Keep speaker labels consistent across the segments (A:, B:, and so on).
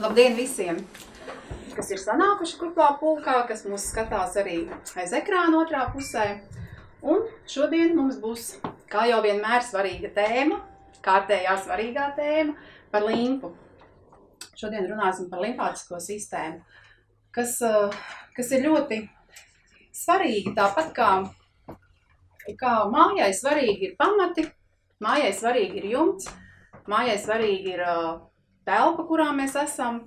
A: Labdien visiem, kas ir sanākuši kuplā pulkā, kas mūs skatās arī aiz ekrāna otrā pusē. Un šodien mums būs, kā jau vienmēr, svarīga tēma, kārtējā svarīgā tēma par limfu. Šodien runāsim par limfātisko sistēmu, kas, eh, kas ir ļoti svarīgi, tāpat kā, kā mājai svarīgi ir pamati, mājai svarīgi ir jumts, mājai svarīgi ir uh, telpa, kurā mēs esam,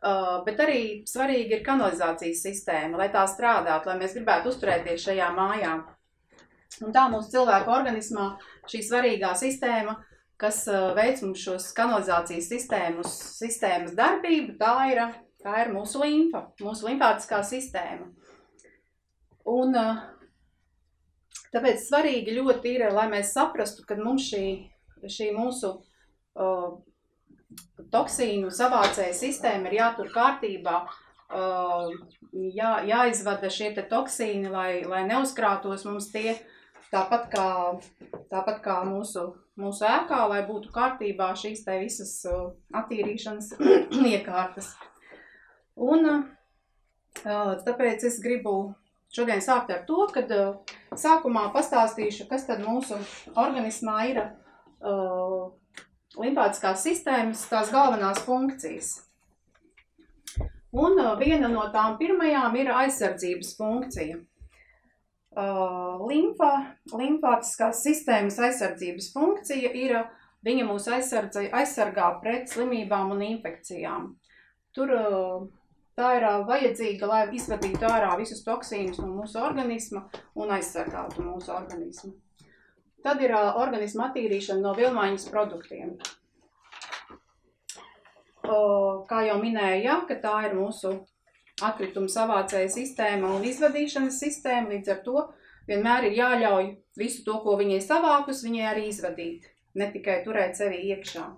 A: uh, bet arī svarīgi ir kanalizācijas sistēma, lai tā strādātu, lai mēs gribētu uzturēties šajā mājā. Un tā mūsu cilvēku organismā šī svarīgā sistēma, kas uh, veic mums šos kanalizācijas sistēmas, sistēmas darbību, tā ir, tā ir mūsu limfa, mūsu limfātiskā sistēma. Un uh, tāpēc svarīgi ļoti ir, lai mēs saprastu, ka mums šī, šī mūsu uh, toksīnu savācēja sistēma ir jātur kārtībā, uh, jā, jāizvada šie te toksīni, lai, lai neuzkrātos mums tie, tāpat kā, tāpat kā mūsu, mūsu ēkā, lai būtu kārtībā šīs te visas uh, attīrīšanas iekārtas. Un uh, tāpēc es gribu šodien sākt ar to, kad sākumā pastāstīšu, kas tad mūsu organismā ir limfātiskās sistēmas tās galvenās funkcijas. Un uh, viena no tām pirmajām ir aizsardzības funkcija. Uh, limfa, limfātiskās sistēmas aizsardzības funkcija ir, viņa mūs aizsardz, aizsargā pret slimībām un infekcijām. Tur uh, tā ir vajadzīga, lai izvadītu ārā visus toksīnus no mūsu organisma un aizsargātu mūsu organismu. Tad ir uh, organisma attīrīšana no vilmaiņas produktiem. Uh, kā jau minēju, ja, ka tā ir mūsu atkrituma savācēja sistēma un izvadīšanas sistēma, līdz ar to vienmēr ir jāļauj visu to, ko viņai savākus, viņai arī izvadīt, ne tikai turēt sevi iekšā.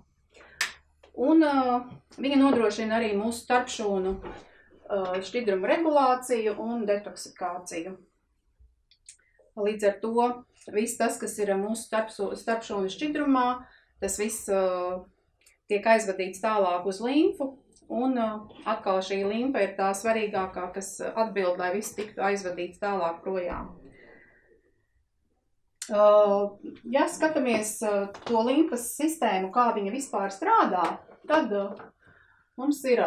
A: Un uh, viņa nodrošina arī mūsu starpšūnu uh, šķidrumu regulāciju un detoksikāciju. Līdz ar to viss tas, kas ir mūsu starpšūnu šķidrumā, tas viss uh, tiek aizvadīts tālāk uz limfu, un uh, atkal šī limfa ir tā svarīgākā, kas atbild, lai viss tiktu aizvadīts tālāk projām. Uh, ja skatāmies uh, to limfas sistēmu, kā viņa vispār strādā, tad uh, mums ir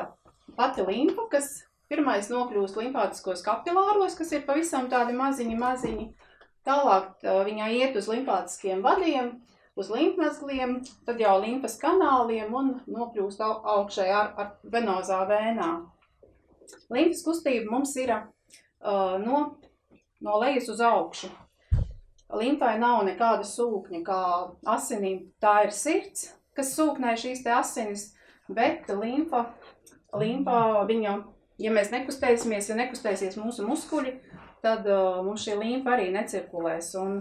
A: pati limfa, kas pirmais nokļūst limfātiskos kapilāros, kas ir pavisam tādi maziņi, maziņi, Tālāk viņai iet uz limfātiskiem vadiem, uz limfmezgliem, tad jau limfas kanāliem un nokļūst augšai ar, ar venozā vēnā. Limfas kustība mums ir uh, no, no lejas uz augšu. Limfai nav nekāda sūkņa, kā asinīm tā ir sirds, kas sūknē šīs te asinis, bet limfa, limfa viņa, ja mēs nekustēsimies, ja nekustēsies mūsu muskuļi, tad uh, mums šī līmfa arī necirkulēs. Un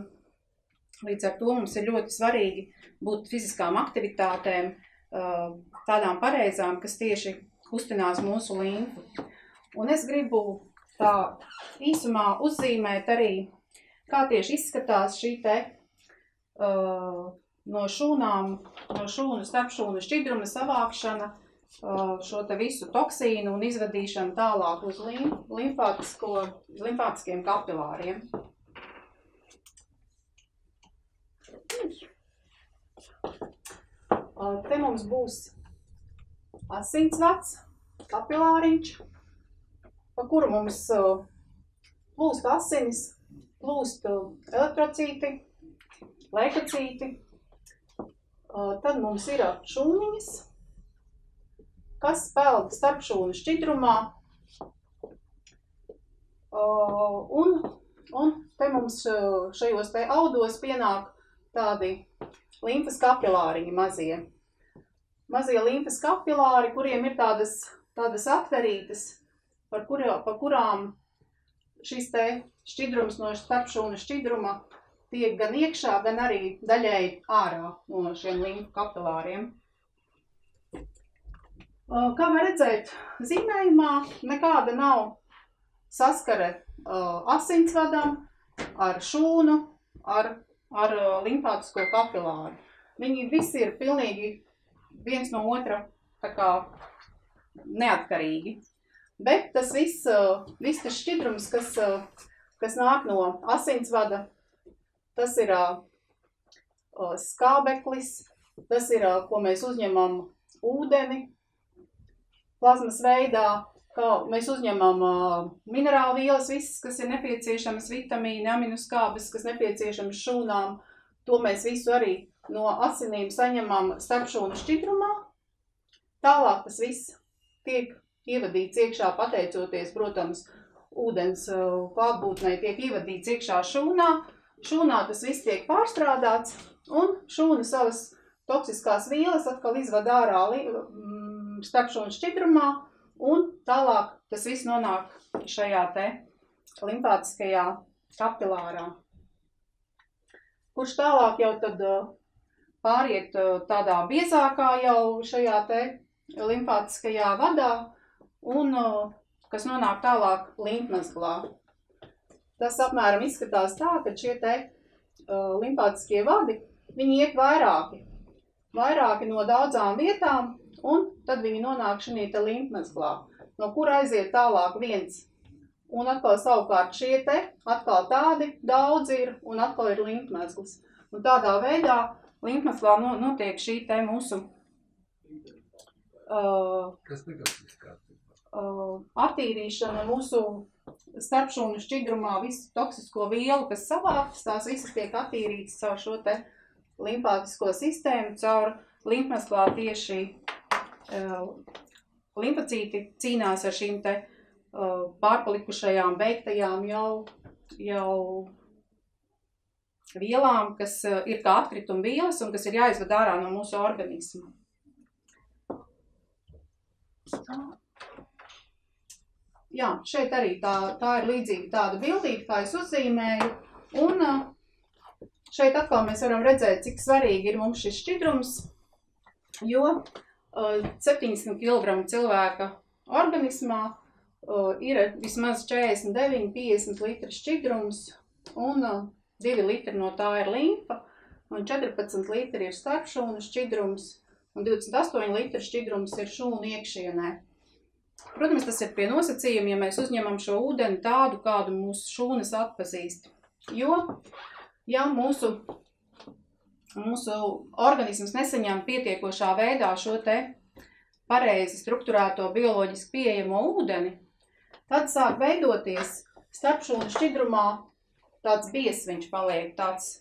A: līdz ar to mums ir ļoti svarīgi būt fiziskām aktivitātēm, uh, tādām pareizām, kas tieši kustinās mūsu līmfu. Un es gribu tā īsumā uzzīmēt arī, kā tieši izskatās šī te uh, no šūnām, no šūnu starpšūnu šķidruma savākšana, šo te visu toksīnu un izvadīšanu tālāk uz lim, limfātiskiem kapilāriem. Te mums būs asinsvads, kapilāriņš, pa kuru mums plūst asinis, plūst elektrocīti, leikocīti. Tad mums ir šūniņas, kas peld starpšūnu šķidrumā. Un, un te mums šajos te audos pienāk tādi limfas kapilāriņi mazie. Mazie limfas kapilāri, kuriem ir tādas, tādas apterītes, par, kur, par kurām šis te šķidrums no starpšūnu šķidruma tiek gan iekšā, gan arī daļēji ārā no šiem limfu kapilāriem. Kā var redzēt, zīmējumā nekāda nav saskare asinsvadam ar šūnu, ar, ar limfātisko kapilāru. Viņi visi ir pilnīgi viens no otra tā kā neatkarīgi. Bet tas viss, viss tas šķidrums, kas, kas nāk no asinsvada, tas ir skābeklis, tas ir, ko mēs uzņemam ūdeni plazmas veidā, kā mēs uzņemam minerālu vielas, visas, kas ir nepieciešamas, vitamīni, aminoskābes, kas nepieciešamas šūnām, to mēs visu arī no asinīm saņemam starpšūnu šķidrumā. Tālāk tas viss tiek ievadīts iekšā, pateicoties, protams, ūdens klātbūtnei tiek ievadīts iekšā šūnā. Šūnā tas viss tiek pārstrādāts, un šūna savas toksiskās vielas atkal izvada ārā starpšūnu šķidrumā, un tālāk tas viss nonāk šajā te limfātiskajā kapilārā. Kurš tālāk jau tad uh, pāriet uh, tādā biezākā jau šajā te limfātiskajā vadā, un uh, kas nonāk tālāk limfmezglā. Tas apmēram izskatās tā, ka šie te limfātiskie vadi, viņi iet vairāki, vairāki no daudzām vietām, un tad viņi nonāk šī te limfmezglā, no kur aiziet tālāk viens. Un atkal savukārt šie te, atkal tādi daudz ir, un atkal ir limfmezglis. Un tādā veidā limfmezglā notiek šī te mūsu uh, uh, attīrīšana mūsu starpšūnu šķidrumā, visu toksisko vielu, kas savāks, tās visas tiek attīrītas caur šo te limfātisko sistēmu, caur limfmezglā tieši limfocīti cīnās ar šīm te uh, pārpalikušajām, beigtajām jau, jau vielām, kas uh, ir kā atkrituma vielas un kas ir jāizved ārā no mūsu organisma. Jā, šeit arī tā, tā ir līdzīga tāda bildīga, kā es uzzīmēju. Un uh, šeit atkal mēs varam redzēt, cik svarīgi ir mums šis šķidrums, jo 70 uh, kg cilvēka organismā ir vismaz 49-50 litri šķidrums, un 2 litri no tā ir limfa, un 14 litri ir starpšūnu šķidrums, un 28 litri šķidrums ir šūnu iekšienē. Protams, tas ir pie nosacījuma, ja mēs uzņemam šo ūdeni tādu, kādu mūsu šūnas atpazīst. Jo, ja mūsu, mūsu organisms nesaņem pietiekošā veidā šo te pareizi strukturēto bioloģiski pieejamo ūdeni, tad sāk veidoties starpšūnu šķidrumā tāds bies viņš paliek, tāds,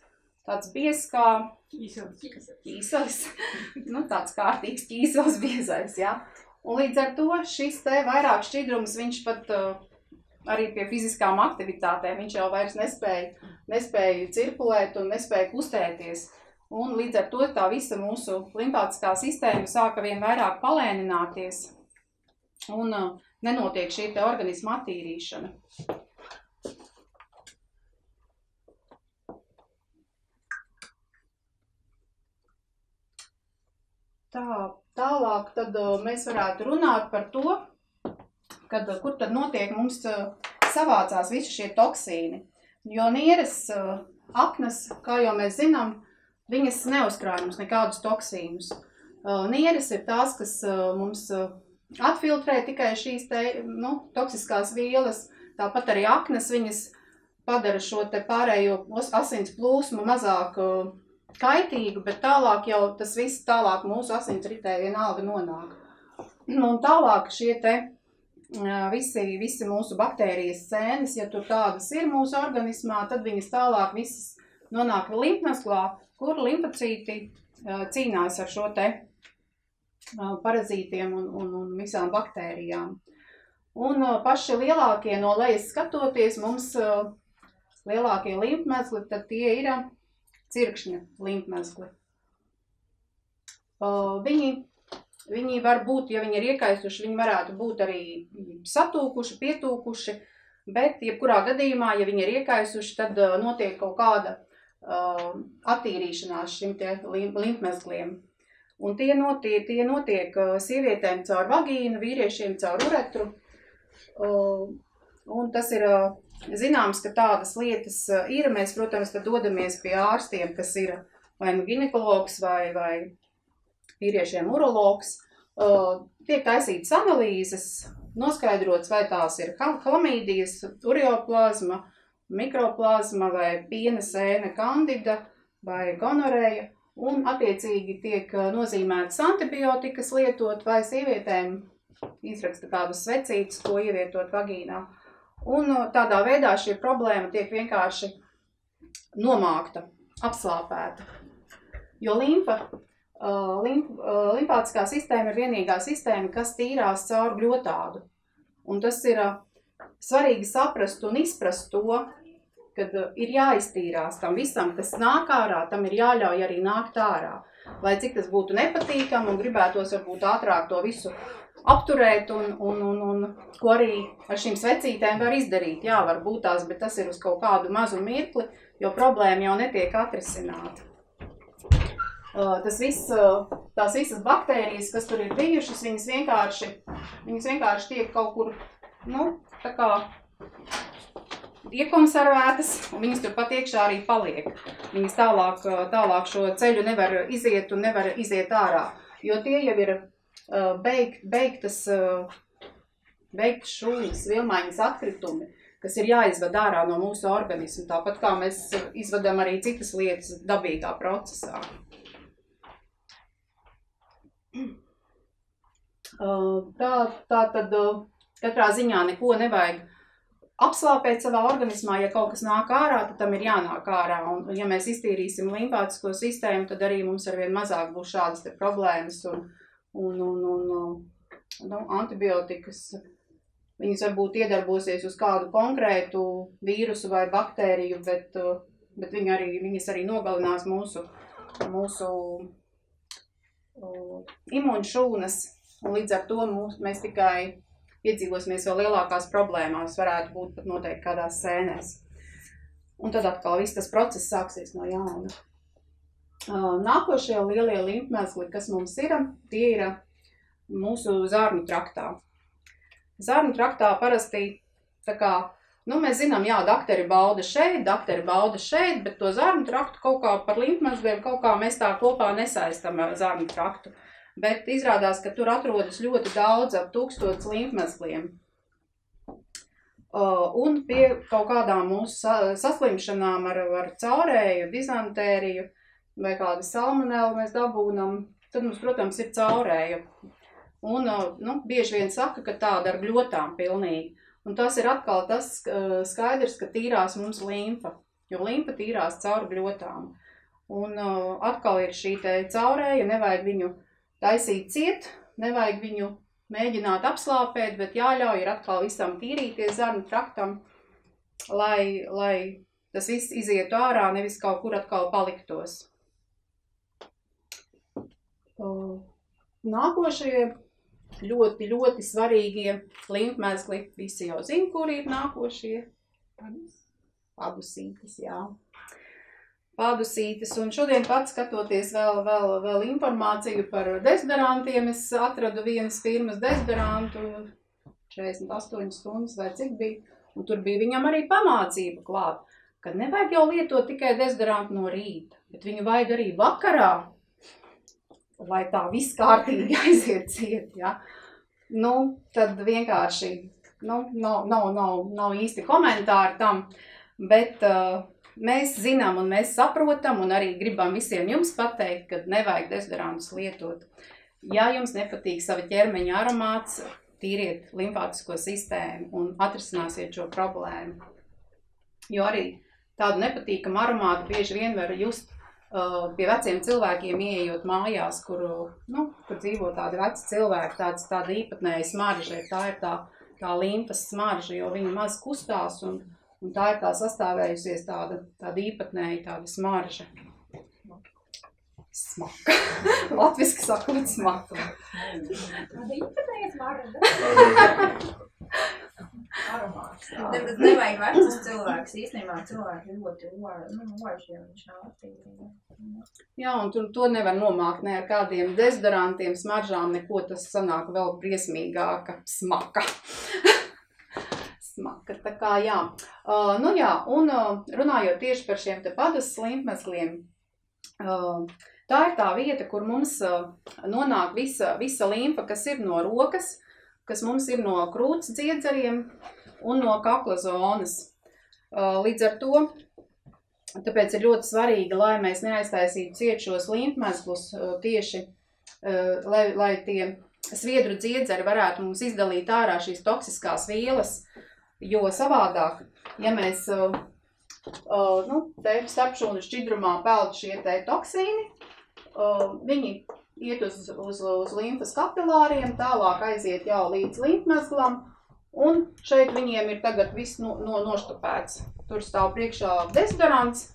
A: tāds bies kā ķīselis, nu tāds kārtīgs ķīselis biezais, jā. Un līdz ar to šis te vairāk šķidrums, viņš pat uh, arī pie fiziskām aktivitātēm, viņš jau vairs nespēja, nespēja cirkulēt un nespēja kustēties. Un līdz ar to tā visa mūsu limfātiskā sistēma sāka vien vairāk palēnināties un uh, nenotiek šī te organisma attīrīšana. Tā, Tālāk tad mēs varētu runāt par to, kad, kur tad notiek mums savācās visi šie toksīni. Jo nieres aknas, kā jau mēs zinām, viņas neuzkrāj mums nekādus toksīnus. Nieres ir tās, kas mums atfiltrē tikai šīs te, nu, toksiskās vielas, tāpat arī aknas viņas padara šo te pārējo asins plūsmu mazāk uh, kaitīgu, bet tālāk jau tas viss tālāk mūsu asinsritē vienalga nonāk. Un tālāk šie te visi, visi mūsu baktērijas cēnas, ja tur tādas ir mūsu organismā, tad viņas tālāk visas nonāk limfmezglā, kur limfocīti cīnās ar šo te parazītiem un, un, un visām baktērijām. Un paši lielākie no lejas skatoties, mums lielākie limfmezgli, tad tie ir cirkšņa limfmezgli. Viņi, viņi var būt, ja viņi ir iekaisuši, viņi varētu būt arī satūkuši, pietūkuši, bet jebkurā gadījumā, ja viņi ir iekaisuši, tad notiek kaut kāda attīrīšanās šim tie limfmezgliem. Un tie notiek, tie notiek sievietēm caur vagīnu, vīriešiem caur uretru. Uh, un tas ir uh, zināms, ka tādas lietas eh, ir. Mēs, protams, tad dodamies pie ārstiem, kas ir vai nu ginekologs vai, vai vīriešiem urologs. uh, tiek taisītas analīzes, noskaidrots, vai tās ir hlamīdijas, urioplazma, mikroplazma vai piena sēne kandida vai gonorēja. Un, attiecīgi, tiek nozīmētas antibiotikas lietot vai sievietēm izraksta tādas svecītes, ko ievietot vagīnā. Un tādā veidā šī problēma tiek vienkārši nomākta, apslāpēta. Jo limfa, uh, limf, uh, limfātiskā sistēma ir vienīgā sistēma, kas tīrās caur gļotādu. Un tas ir uh, svarīgi saprast un izprast to, kad ir jāiztīrās tam visam, kas nāk ārā, tam ir jāļauj arī nākt ārā. Lai cik tas būtu nepatīkami un gribētos varbūt ātrāk to visu apturēt un, un, un, un ko arī ar šīm svecītēm var izdarīt. Jā, var būt tās, bet tas ir uz kaut kādu mazu mirkli, jo problēma jau netiek atrisināta. Uh, tas viss, uh, tās visas baktērijas, kas tur ir bijušas, viņas vienkārši, viņas vienkārši tiek kaut kur, nu, tā kā iekonservētas, un viņas tur pat iekšā arī paliek. Viņas tālāk, tālāk šo ceļu nevar iziet un nevar iziet ārā, jo tie jau ir beigt, beigtas, beigtas šūnas, vilmaiņas atkritumi, kas ir jāizved ārā no mūsu organismu, tāpat kā mēs izvedam arī citas lietas dabīgā procesā. Tā, tā tad katrā ziņā neko nevajag apslāpēt savā organismā, ja kaut kas nāk ārā, tad tam ir jānāk ārā. Un, ja mēs iztīrīsim limfātisko sistēmu, tad arī mums arvien mazāk būs šādas problēmas un, un, un, un nu, antibiotikas. Viņas varbūt iedarbosies uz kādu konkrētu vīrusu vai baktēriju, bet, bet viņi arī, viņas arī nogalinās mūsu, mūsu uh, imunšūnas. Un līdz ar to mūs, mēs tikai iedzīvosimies vēl lielākās problēmās, varētu būt pat noteikti kādās sēnēs. Un tad atkal viss tas process sāksies no jauna. Nākošie lielie limfmēsli, kas mums ir, tie ir mūsu zārnu traktā. Zārnu traktā parasti tā kā, nu mēs zinām, jā, dakteri bauda šeit, dakteri bauda šeit, bet to zārnu traktu kaut kā par limfmēsliem kaut kā mēs tā kopā nesaistam ar zārnu traktu. Bet izrādās, ka tur atrodas ļoti daudz, ap tūkstots. Uh, un pie kaut kādām mūsu saslimšanām ar, ar caurēju, dizantēriju, vai kādu salmonelu mēs dabūnam, tad mums, protams, ir caurēja. Un, nu, bieži vien saka, ka tāda ar gļotām pilnīgi. Un tas ir atkal tas skaidrs, ka tīrās mums limfa, jo limfa tīrās caur gļotām. Un atkal ir šī te caurēja, nevajag viņu taisīt ciet, nevajag viņu mēģināt apslāpēt, bet jāļauj ir atkal visam tīrīties zarnu traktam, lai, lai tas viss izietu ārā, nevis kaut kur atkal paliktos. Nākošie ļoti, ļoti svarīgie limfmēsli, visi jau zina, kuri ir nākošie. Padusītes, jā. Padusītes, un šodien pats skatoties vēl, vēl, vēl informāciju par desderantiem, es atradu vienas firmas desderantu 48 stundas vai cik bija, un tur bija viņam arī pamācība klāt, ka nevajag jau lietot tikai desderantu no rīta, bet viņu vajag arī vakarā, lai tā viss kārtīgi aiziet ciet, ja. Nu, tad vienkārši, nu, nav, nav, nav, nav īsti komentāri tam, bet uh, mēs zinām un mēs saprotam un arī gribam visiem jums pateikt, ka nevajag dezodorantus lietot. Ja jums nepatīk sava ķermeņa aromāts, tīriet limfātisko sistēmu un atrisināsiet šo problēmu. Jo arī tādu nepatīkamu aromātu bieži vien var just Uh, pie veciem cilvēkiem ieejot mājās, kur, nu, kur dzīvo tādi veci cilvēki, tāds, tāda īpatnēja smarža, tā ir tā, tā limpas smarža, jo viņa maz kustās un, un tā ir tā sastāvējusies tāda, tāda īpatnēja tāda smarža. Smaka. Latviski sakot smaka.
B: Tāda īpatnēja smarža. aromāts. Tāpēc nevajag vecus cilvēkus. Īstenībā cilvēki ļoti loži, ja viņš nav aktīvi.
A: Jā, un tur to nevar nomākt ne ar kādiem dezodorantiem, smaržām, neko tas sanāk vēl briesmīgāka smaka. smaka, tā kā jā. Uh, nu jā, un uh, runājot tieši par šiem te padas slimpmesliem, uh, Tā ir tā vieta, kur mums nonāk visa, visa limfa, kas ir no rokas, kas mums ir no krūts dziedzariem un no kakla zonas. Līdz ar to, tāpēc ir ļoti svarīgi, lai mēs neaiztaisītu ciet šos limfmezglus tieši, lai, lai tie sviedru dziedzeri varētu mums izdalīt ārā šīs toksiskās vielas, jo savādāk, ja mēs, nu, te starpšūnu šķidrumā peld šie te toksīni, viņi iet uz, uz, uz limfas kapilāriem, tālāk aiziet jau līdz limfmezglam, Un šeit viņiem ir tagad viss no, no, noštupēts. Tur stāv priekšā dezodorants,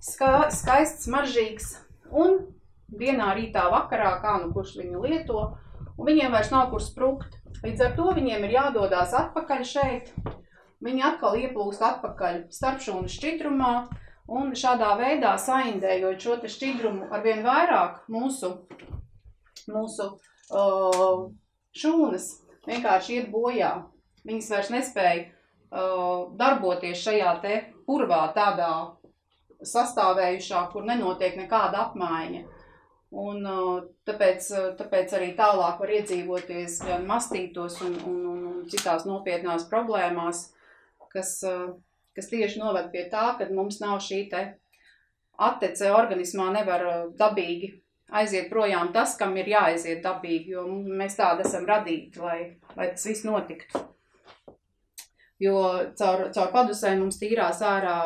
A: ska, skaists, maržīgs. Un dienā, rītā, vakarā, kā nu kurš viņu lieto, un viņiem vairs nav kur sprukt. Līdz ar to viņiem ir jādodās atpakaļ šeit. Viņi atkal ieplūst atpakaļ starpšūnu šķidrumā, un šādā veidā saindējot šo te šķidrumu arvien vairāk mūsu, mūsu uh, šūnas vienkārši iet bojā. Viņas vairs nespēja uh, darboties šajā te purvā tādā sastāvējušā, kur nenotiek nekāda apmaiņa. Un, uh, tāpēc, uh, tāpēc arī tālāk var iedzīvoties gan mastītos un, un, un citās nopietnās problēmās, kas, uh, kas tieši noved pie tā, ka mums nav šī te attece organismā nevar uh, dabīgi aiziet projām tas, kam ir jāaiziet dabīgi, jo mēs tādi esam radīti, lai, lai tas viss notiktu jo caur, caur padusēm mums tīrās ārā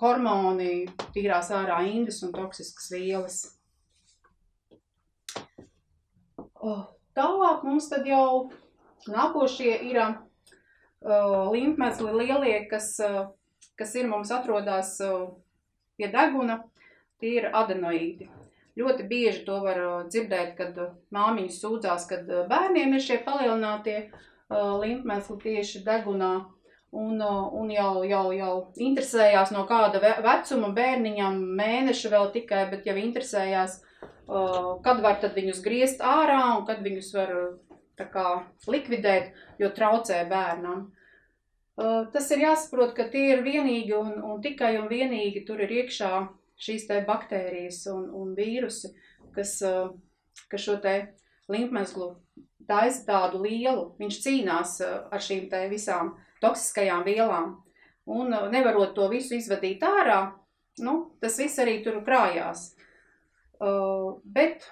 A: hormoni, tīrās ārā indas un toksiskas vielas. Oh, tālāk mums tad jau nākošie ir uh, limfmezgli lielie, kas, uh, kas ir mums atrodas uh, pie deguna, tie ir adenoīdi. Ļoti bieži to var dzirdēt, kad māmiņas sūdzās, kad bērniem ir šie palielinātie limfmezgli tieši degunā un, un jau, jau, jau interesējās no kāda vecuma bērniņam, mēneša vēl tikai, bet jau interesējās, kad var tad viņus griezt ārā un kad viņus var tā kā likvidēt, jo traucē bērnam. Uh, tas ir jāsaprot, ka tie ir vienīgi un, un tikai un vienīgi tur ir iekšā šīs te baktērijas un, un vīrusi, kas, kas šo te limfmezglu taisa tādu lielu, viņš cīnās ar šīm te visām toksiskajām vielām. Un uh, nevarot to visu izvadīt ārā, nu, tas viss arī tur krājās. Uh, bet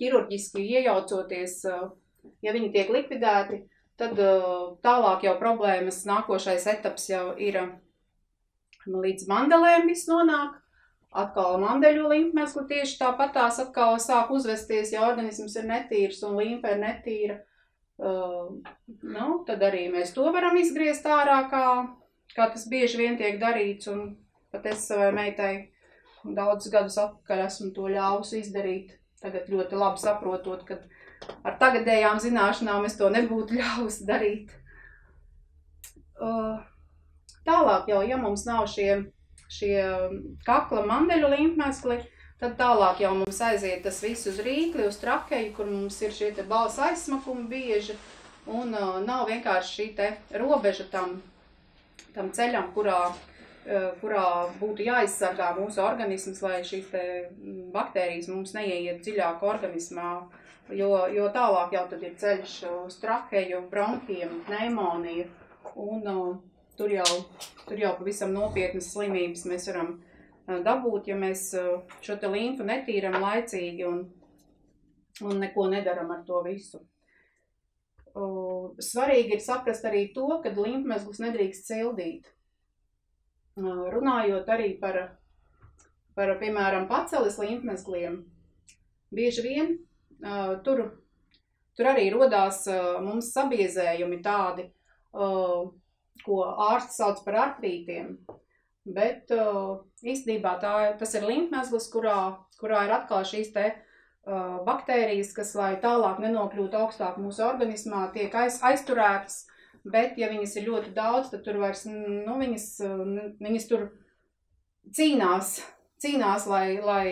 A: ķirurģiski iejaucoties, uh, ja viņi tiek likvidēti, tad uh, tālāk jau problēmas nākošais etaps jau ir uh, līdz mandelēm viss nonāk. Atkal mandeļu limfmezgli tieši tāpatās atkal sāk uzvesties, ja organisms ir netīrs un limfa ir netīra. Uh, nu, tad arī mēs to varam izgriezt ārā, kā, kā tas bieži vien tiek darīts. Un pat es savai meitai daudzus gadus atpakaļ esmu to ļāvusi izdarīt. Tagad ļoti labi saprotot, ka ar tagadējām zināšanām es to nebūtu ļāvusi darīt. Uh, tālāk jau, ja mums nav šie, šie kakla mandeļu limfmezgli, Tad tālāk jau mums aiziet tas viss uz rīkli, uz trakeju, kur mums ir šie te balss aizsmakumi bieži, un uh, nav vienkārši šī te robeža tam, tam ceļam, kurā, uh, kurā būtu jāizsargā mūsu organisms, lai šīs te baktērijas mums neieiet dziļāk organismā, jo, jo tālāk jau tad ir ceļš uz trakeju, bronhiem, pneimoniju, un uh, tur jau, tur jau pavisam nopietnas slimības mēs varam dabūt, ja mēs šo te limfu netīram laicīgi un, un neko nedaram ar to visu. Svarīgi ir saprast arī to, ka limfmezglus nedrīkst sildīt. Runājot arī par, par piemēram, paceles limfmezgliem, bieži vien tur, tur arī rodās mums sabiezējumi tādi, ko ārsts sauc par artrītiem. Bet uh, īstenībā tā, tas ir limfmezgls, kurā, kurā ir atkal šīs te uh, baktērijas, kas, lai tālāk nenokļūtu augstāk mūsu organismā, tiek aiz, aizturētas. Bet, ja viņas ir ļoti daudz, tad tur vairs, nu, viņas, viņas tur cīnās, cīnās, lai, lai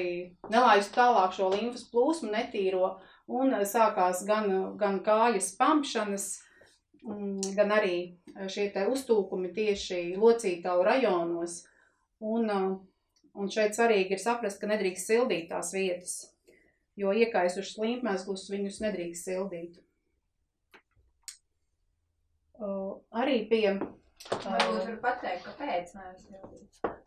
A: nelaistu tālāk šo limfas plūsmu netīro, un sākās gan, gan kājas pampšanas, mm, gan arī šie te uztūkumi tieši locītavu rajonos. Un Un šeit svarīgi ir saprast, ka nedrīkst sildīt tās vietas, jo iekaisušas līmpmezglus viņus nedrīkst sildīt. Uh, arī pie...
B: Varbūt var pateikt, kāpēc mēs.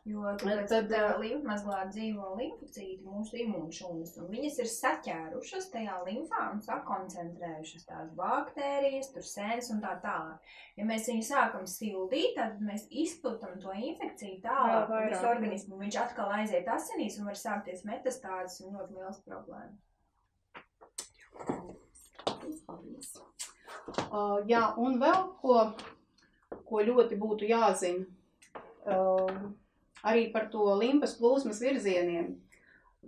B: Jo tad uh, limfmazglā dzīvo limfocīti, mūsu imūnšūnas, un viņas ir saķērušas tajā limfā un sakoncentrējušas tās baktērijas, tur sēnes un tā tālāk. Ja mēs viņu sākam sildīt, tad mēs izplatam to infekciju tālāk, un visu organismu viņš atkal aiziet asinīs un var sākties metastāzes un ļoti liels problēmas.
A: Paldies. Uh, jā, un vēl ko, ko ļoti būtu jāzina. Uh, arī par to limpas plūsmas virzieniem.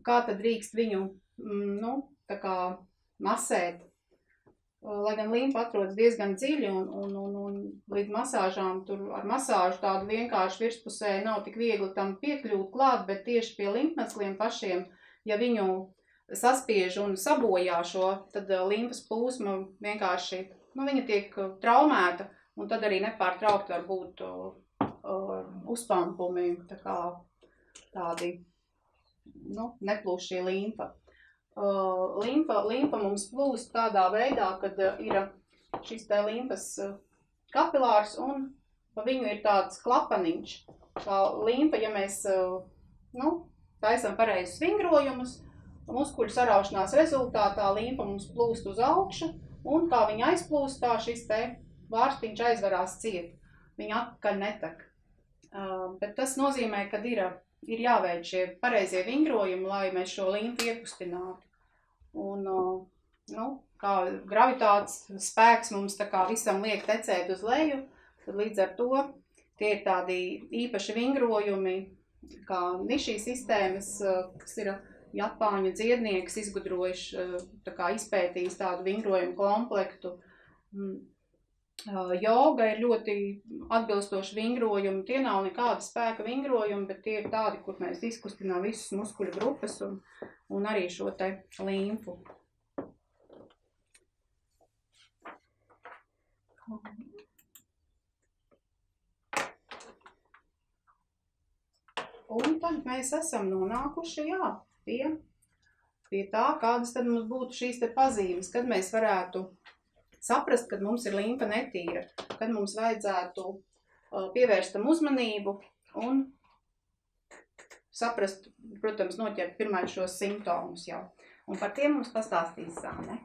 A: Kā tad drīkst viņu, mm, nu, tā kā masēt. Lai gan limpa atrodas diezgan dziļi un, un, un, un līdz masāžām tur ar masāžu tādu vienkārši virspusē nav tik viegli tam piekļūt klāt, bet tieši pie limpmezgliem pašiem, ja viņu saspiež un sabojā šo, tad limpas plūsma vienkārši, nu, viņa tiek traumēta un tad arī nepārtraukti var būt uh, uzpampumi, tā kā tādi, nu, neplūš šī limfa. Uh, limfa, limfa mums plūst tādā veidā, kad uh, ir šis te limfas uh, kapilārs un pa viņu ir tāds klapaniņš. Tā limfa, ja mēs, uh, nu, taisam pareizus vingrojumus, muskuļu saraušanās rezultātā limfa mums plūst uz augšu, un kā viņa aizplūst, tā šis te vārstiņš aizvarās ciet. Viņa atpakaļ netek. Uh, bet tas nozīmē, ka ir, ir jāveic šie pareizie vingrojumi, lai mēs šo limfu iekustinātu. Un, uh, nu, kā gravitātes spēks mums tā kā visam liek tecēt uz leju, tad līdz ar to tie ir tādi īpaši vingrojumi, kā nišī sistēmas, uh, kas ir Japāņu dziednieks izgudrojuši, tā kā izpētījis tādu vingrojumu komplektu. Mm, Joga ir ļoti atbilstoši vingrojumi. Tie nav nekāda spēka vingrojumi, bet tie ir tādi, kur mēs izkustinām visas muskuļu grupas un, un arī šo te līmfu. Un tad mēs esam nonākuši, jā, pie, pie tā, kādas tad mums būtu šīs te pazīmes, kad mēs varētu saprast, kad mums ir limfa netīra, kad mums vajadzētu uh, pievērst tam uzmanību un saprast, protams, noķert pirmais šos simptomus jau. Un par tiem mums pastāstīs Zāne.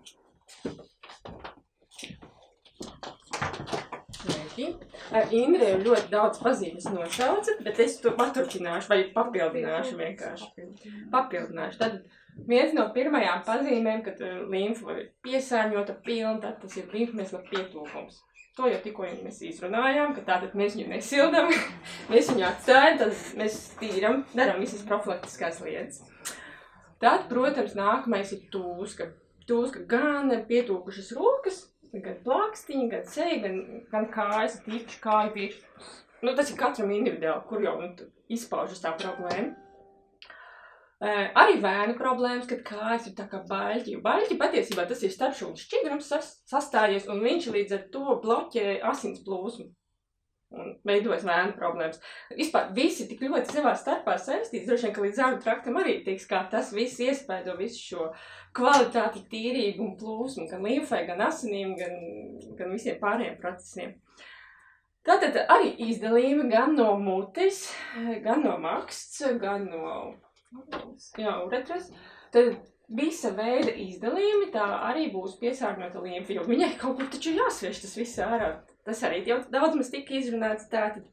C: Indra jau ļoti daudz pazīmes nosauca, bet es to paturpināšu vai papildināšu vienkārši. Papildināšu. Tad Viens no pirmajām pazīmēm, kad uh, limfa ir piesārņota pilna, tad tas ir limfmēsla pietūkums. To jau tikko mēs izrunājām, ka tātad mēs viņu nesildam, mēs viņu atstājam, tad mēs tīram, darām visas profilaktiskās lietas. Tad, protams, nākamais ir tūska. Tūska gan pietūkušas rokas, gan plākstiņi, gan seja, gan, gan kājas, tīpaši kāju virsmas. Nu, tas ir katram individuāli, kur jau nu, izpaužas tā problēma. Uh, arī vēnu problēmas, kad kājas ir tā kā baļķi. Baļķi patiesībā tas ir starpšūnas šķidrums sas, sastājies, un viņš līdz ar to bloķē asins plūsmu. Un veidojas vēnu problēmas. Vispār visi tik ļoti savā starpā saistīti, droši vien, ka līdz zāļu traktam arī tiks, kā tas viss iespēdo visu šo kvalitāti, tīrību un plūsmu, gan līmfai, gan asinīm, gan, gan visiem pārējiem procesiem. Tātad arī izdalījumi gan no mutes, gan no maksts, gan no Jā, uretras. Tad visa veida izdalījumi tā arī būs piesārņota līmfa, jo viņai kaut kur taču jāsviež tas viss ārā. Tas arī jau daudz maz tika izrunāts tātad.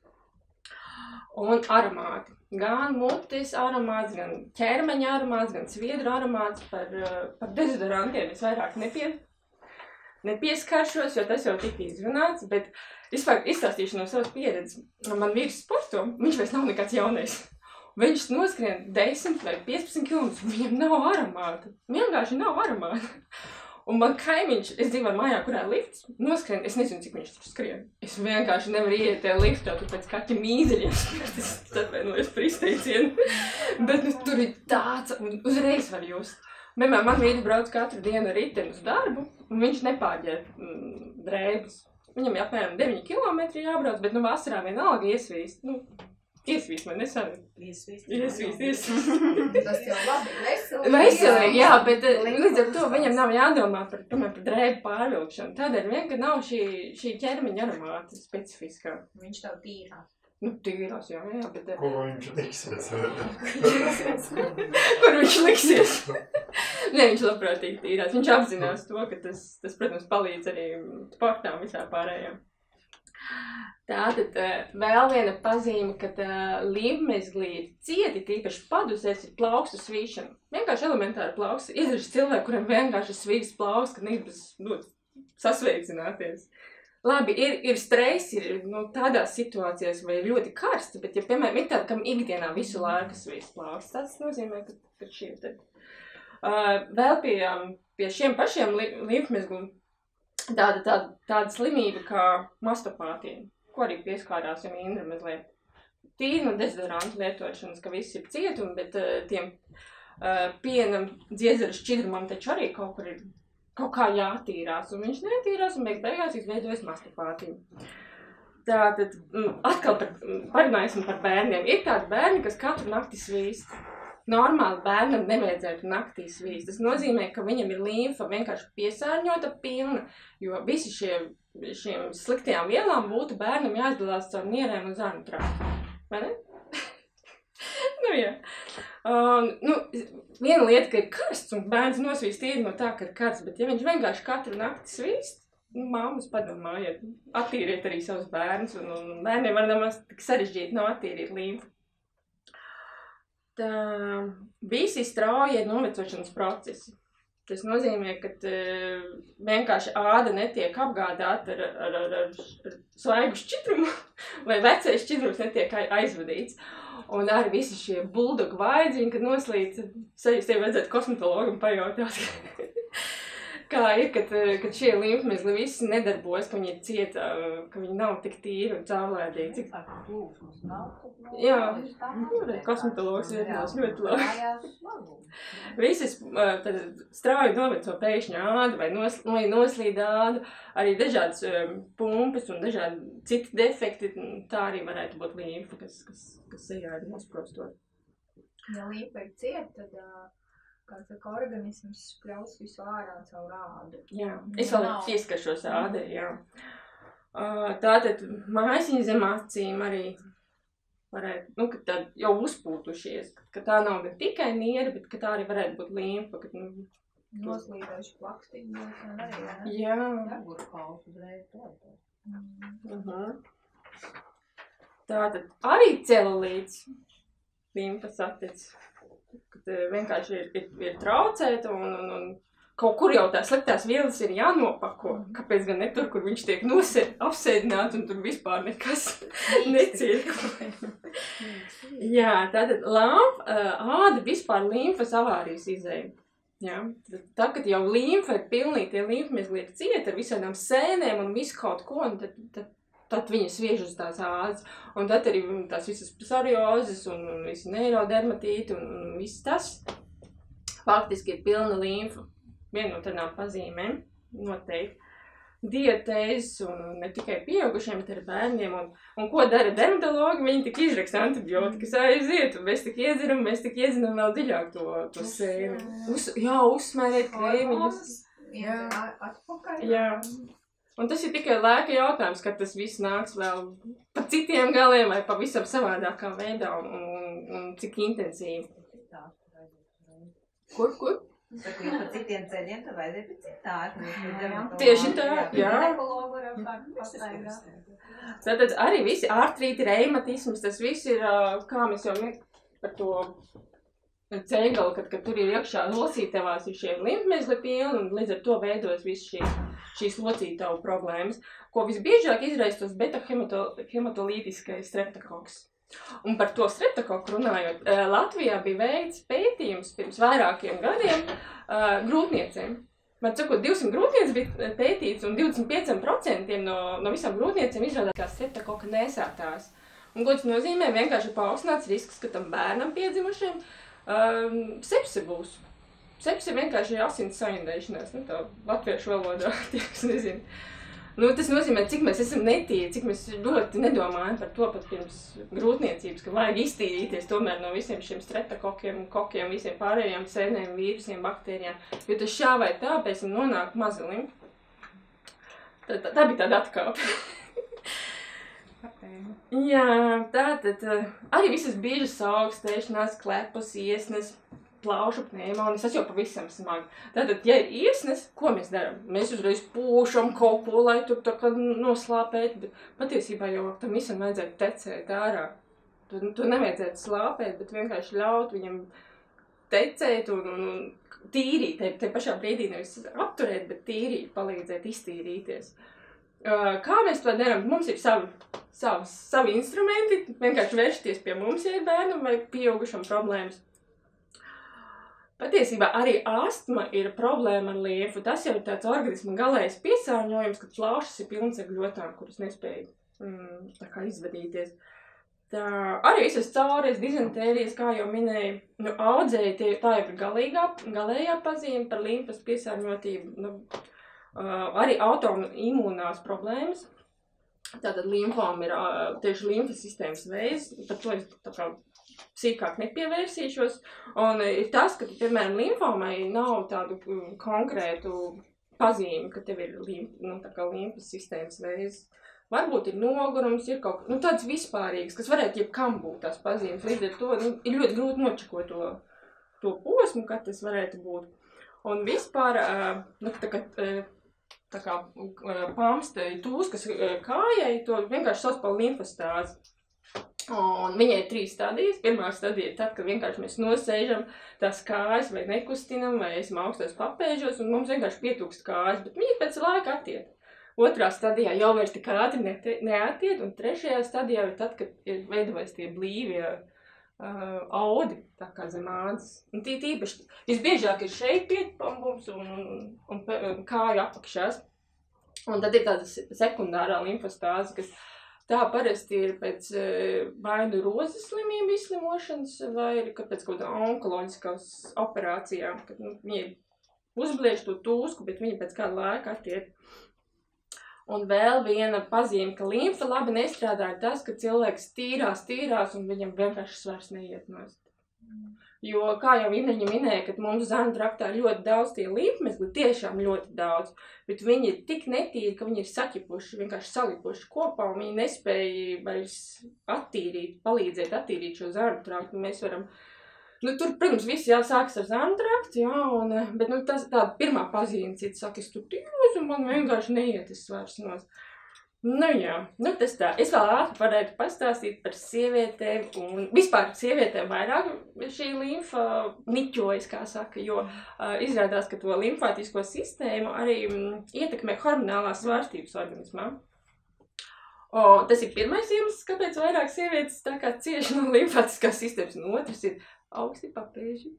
C: Un aromāti. Gan mutes aromāts, gan ķermeņa aromāts, gan sviedru aromāts par, par dezodorantiem es vairāk nepie, nepieskaršos, jo tas jau tika izrunāts, bet vispār izstāstīšu no savas pieredzes. Man vīrs sporto, viņš vairs nav nekāds jaunais. Viņš noskrien 10 vai 15 km. Viņam nav aromāta. Vienkārši nav aromāta. Un man kaimiņš, es dzīvoju mājā, kurā ir lifts, noskrien, es nezinu, cik viņš tur skrien. Es vienkārši nevaru iet tajā liftā, tur pēc kaķa mīzeļiem. Es atvainojos par izteicienu. Bet nu, tur ir tāds, un uzreiz var just. Piemēram, man vīri brauc katru dienu riteni uz darbu, un viņš nepārģēr mm, drēbes. Viņam ir apmēram 9 km jābrauc, bet nu vasarā vienalga iesvīst. Nu, Iesvīst man nesani.
D: Iesvīst.
C: Iesvīst, iesvīst.
B: Tas jau labi, veselīgi.
C: Veselīgi, jā, bet eh, līdz ar to viņam nav jādomā par, tomēr, par drēbu pārvilkšanu. Tādēļ vien, ka nav šī, šī ķermeņa aromāta specifiskā.
B: Viņš tev tīrās.
C: Nu, tīrās, jā, jā, bet... eh,
E: Ko viņš liksies?
C: Kur viņš liksies? Nē, viņš labprātīgi tīrās. Viņš apzinās to, ka tas, tas protams, palīdz arī sportām visā pārējā. Tātad eh, vēl viena pazīme, ka līmezglī ir cieti, tīpaši padusēs, ir plaukstu svīšana. Vienkārši elementāri plauksti. Ir daži cilvēki, kuriem vienkārši svīst plauksts, ka negribas nu, sasveicināties. Labi, ir, ir stress, ir nu, tādās situācijās, vai ļoti karsti, bet, ja, piemēram, ir tāda, kam ikdienā visu laiku svīst plauksts, tas nozīmē, ka, ka šī ir tad. Uh, vēl pie, um, pie šiem pašiem li līmfmezgliem tāda, tāda, tāda slimība kā mastopātija, ko arī pieskārās jau Indra mazliet. Tīri no dezodorantu lietošanas, ka viss ir cietumi, bet uh, tiem uh, pienam dziedzeru šķidrumam taču arī kaut kur ir kaut kā jātīrās, un viņš netīrās, un beig beigās izveidojas mastopātija. Tātad, mm, atkal par, mm, parunāsim par bērniem. Ir tādi bērni, kas katru nakti svīst. Normāli bērnam nevajadzētu naktī svīst. Tas nozīmē, ka viņam ir līmfa vienkārši piesārņota pilna, jo visi šie, šiem sliktajām vielām būtu bērnam jāizdalās caur nierēm un zarnu trāku. Vai ne? nu, jā. Um, nu, viena lieta, ka ir karsts un bērns nosvīst tīri no tā, ka ir karsts, bet ja viņš vienkārši katru nakti svīst, nu, māmas padomājiet, attīriet arī savus bērnus, un, un bērniem var nemaz tik sarežģīti nav attīrīt līmfu. Tā visi strauji ir novecošanas procesi. Tas nozīmē, ka uh, vienkārši āda netiek apgādāta ar, ar, ar, ar, ar svaigu šķidrumu, vai vecais šķidrums netiek ai- aizvadīts. Un arī visi šie buldogu vaidziņi, kad noslīd, sevi sev vajadzētu kosmetologam pajautāt, kā ir, kad, eh, kad šie līmfmezgli visi nedarbojas, ka viņi ir cieta, ka viņi nav tik tīri un caurlēdīgi. Cik... Jā, nu, re, kosmetologs vietinās ļoti labi. Visas uh, tad strauji noveco pēkšņi ādu vai nos, vai noslīd ādu, arī dažādas um, pumpas un dažādi citi defekti, tā arī varētu būt līmfa, kas, kas, kas sejā ir nosprostot.
B: Ja līpa ir cieta, tad kā saka, organisms spļaus visu ārā caur ādu.
C: Jā, es vēl
B: Nav.
C: pieskaršos ādai, jā. Uh, tātad mājaಸಿņa zem acīm arī varētu, nu, ka tā jau uzpūtušies, ka, ka tā nav ne tikai niera, bet ka tā arī varētu būt līmfa, ka, nu,
B: Noslīdējuši plakstiņu, un arī, ne?
C: jā.
D: Ugurkauls uzreiz to.
B: Mm.
C: Uh -huh. Tātad arī celulīts kad eh, vienkārši ir, ir, ir traucēta un, un, un kaut kur jau tās sliktās vielas ir jānopako. Kāpēc gan ne tur, kur viņš tiek apsēdināts un tur vispār nekas necirkulē? Jā, tātad lamp, āda vispār limfas avārijas izēja. Jā, tad, kad jau līmfa ir pilnīgi, tie līmfmezgli ir cieti ar visādām sēnēm un visu kaut ko, un tad, tad, tad viņi sviež uz tās ādas. Un tad arī tās visas psoriozes un, un visi neirodermatīti un, un viss tas faktiski ir pilna līmfa. Viena no tādām pazīmēm noteikti. Dietēzes un ne tikai pieaugušiem, bet arī bērniem. Un, un ko dara dermatologi? Viņi tik izraksta antibiotikas, aiziet, un mēs tik iedzeram, mēs tik iedzeram vēl dziļāk to, to sēni. Uz, jā, uzsmēriet krēmiņus.
B: Jā, atpakaļ.
C: Jā. Un tas ir tikai laika jautājums, kad tas viss nāks vēl pa citiem galiem vai pavisam savādākā veidā un, un, un cik intensīvi. Kur, kur?
D: Saku, ja pa citiem ceļiem, tad vajadzēja pie citādi.
C: Tieši tā, jā.
B: jā.
C: Tātad arī visi artrīti, reimatisms, tas viss ir, kā mēs jau par to cēgalu, kad, kad tur ir iekšā locītavās ir šie limfmezgli pilni un līdz ar to veidojas viss šīs, šīs locītavu problēmas, ko visbiežāk izraisa tos beta-hematolītiskais streptokoks. Un par to streptokoku runājot, ā, Latvijā bija veikts pētījums pirms vairākiem gadiem ā, grūtniecēm. Man sakot, 200 grūtniecības bija pētīts, un 25% no, no visām grūtniecēm izrādās, ka streptokoka nesētās. Un ko tas nozīmē? Vienkārši ir paaugstināts risks, ka tam bērnam piedzimušiem um, sepse būs. Vienkārši ir asins saindēšanās, nu tā latviešu valodā, tie, kas nezina. Nu, tas nozīmē, cik mēs esam netīri, cik mēs ļoti nedomājam par to pat pirms grūtniecības, ka vajag iztīrīties tomēr no visiem šiem streptokokiem, kokiem, visiem pārējiem sēnēm, vīrusiem, baktērijām. Jo tas šā vai tā pēc tam nonāk mazulim. Tā, tā, tā bija tāda atkāpe. Jā, tā tad uh, arī visas biežas augstēšanās, klepas, iesnes, plaušu pneimonijas, tas jau pavisam smagi. Tātad, ja ir iesnes, ko mēs darām? Mēs uzreiz pūšam kaut ko, lai tur tā kā noslāpētu, bet patiesībā jau tam visam vajadzētu tecēt ārā. Tur, tur nevajadzētu slāpēt, bet vienkārši ļaut viņam tecēt un, un, un tīrīt, te, te pašā brīdī nevis apturēt, bet tīrīt, palīdzēt iztīrīties. Uh, kā mēs to darām? Mums ir savi, savi, savi instrumenti, vienkārši vērsties pie mums, ja ir bērnam vai pieaugušam problēmas. Patiesībā arī astma ir problēma ar līmfu. Tas jau ir tāds organisma galējs piesārņojums, kad plaušas ir pilnas ar gļotām, kuras nespēj mm, tā kā izvadīties. Tā arī visas cauries, dizentērijas, kā jau minēju, nu, audzēji, tie, tā jau ir galīgā, galējā pazīme par līmfas piesārņotību. Nu, uh, arī autoimūnās problēmas. Tātad līmfām ir uh, tieši līmfas sistēmas veids, par to es tā kā sīkāk nepievērsīšos. Un ir tas, ka, piemēram, limfomai nav tādu mm, konkrētu pazīmi, ka tev ir limf, nu, limfas sistēmas vēzis. Varbūt ir nogurums, ir kaut kas nu, tāds vispārīgs, kas varētu jebkam būt tās pazīmes. Līdz ar to nu, ir ļoti grūti nočakot to, to posmu, kad tas varētu būt. Un vispār, nu, tā kā, tā kā pamsta tūskas kājai, to vienkārši sauc par limfostāzi. Un viņai ir trīs stadijas. Pirmā stadija ir tad, kad vienkārši mēs nosēžam tās kājas vai nekustinam, vai esam augstos papēžos, un mums vienkārši pietūkst kājas, bet viņi pēc laika attiek. Otrā stadijā jau vairs tik ātri neatiet, un trešajā stadijā ir tad, kad ir veidojas tie blīvie uh, audi, tā kā zem ādas. Un tī tīpaši, visbiežāk ir šeit pietpambums un, un, un, un kāju apakšās. Un tad ir tāda sekundārā limfostāze, kas Tā parasti ir pēc vai nu rozes slimību izslimošanas, vai arī pēc kaut kādām onkoloģiskās operācijām, kad nu, viņi uzbliež to tūsku, bet viņi pēc kāda laika attiek. Un vēl viena pazīme, ka limfa labi nestrādā, ir tas, ka cilvēks tīrās, tīrās, un viņam vienkārši svars neiet nost. Mm. Jo, kā jau Inêņa minēja, kad mums zāņu traktā ļoti daudz tie līpmezgli, tiešām ļoti daudz, bet viņi ir tik netīri, ka viņi ir saķipuši, vienkārši salipuši kopā, un viņi nespēja vairs attīrīt, palīdzēt attīrīt šo zāņu traktu. Mēs varam, nu, tur, protams, viss jāsākas ar zāņu traktu, jā, un, bet, nu, tas tāda pirmā pazīme, cits saka, es tur tīros, un man vienkārši neiet tas svars nos. Nu, jā, nu, tas tā. Es vēl ātri varētu pastāstīt par sievietēm, un vispār sievietēm vairāk šī limfa niķojas, kā saka, jo uh, izrādās, ka to limfātisko sistēmu arī mm, ietekmē hormonālās svārstības organismā. O, tas ir pirmais iemesls, kāpēc vairāk sievietes tā kā cieši no limfātiskās sistēmas, un otrs ir augsti papēži,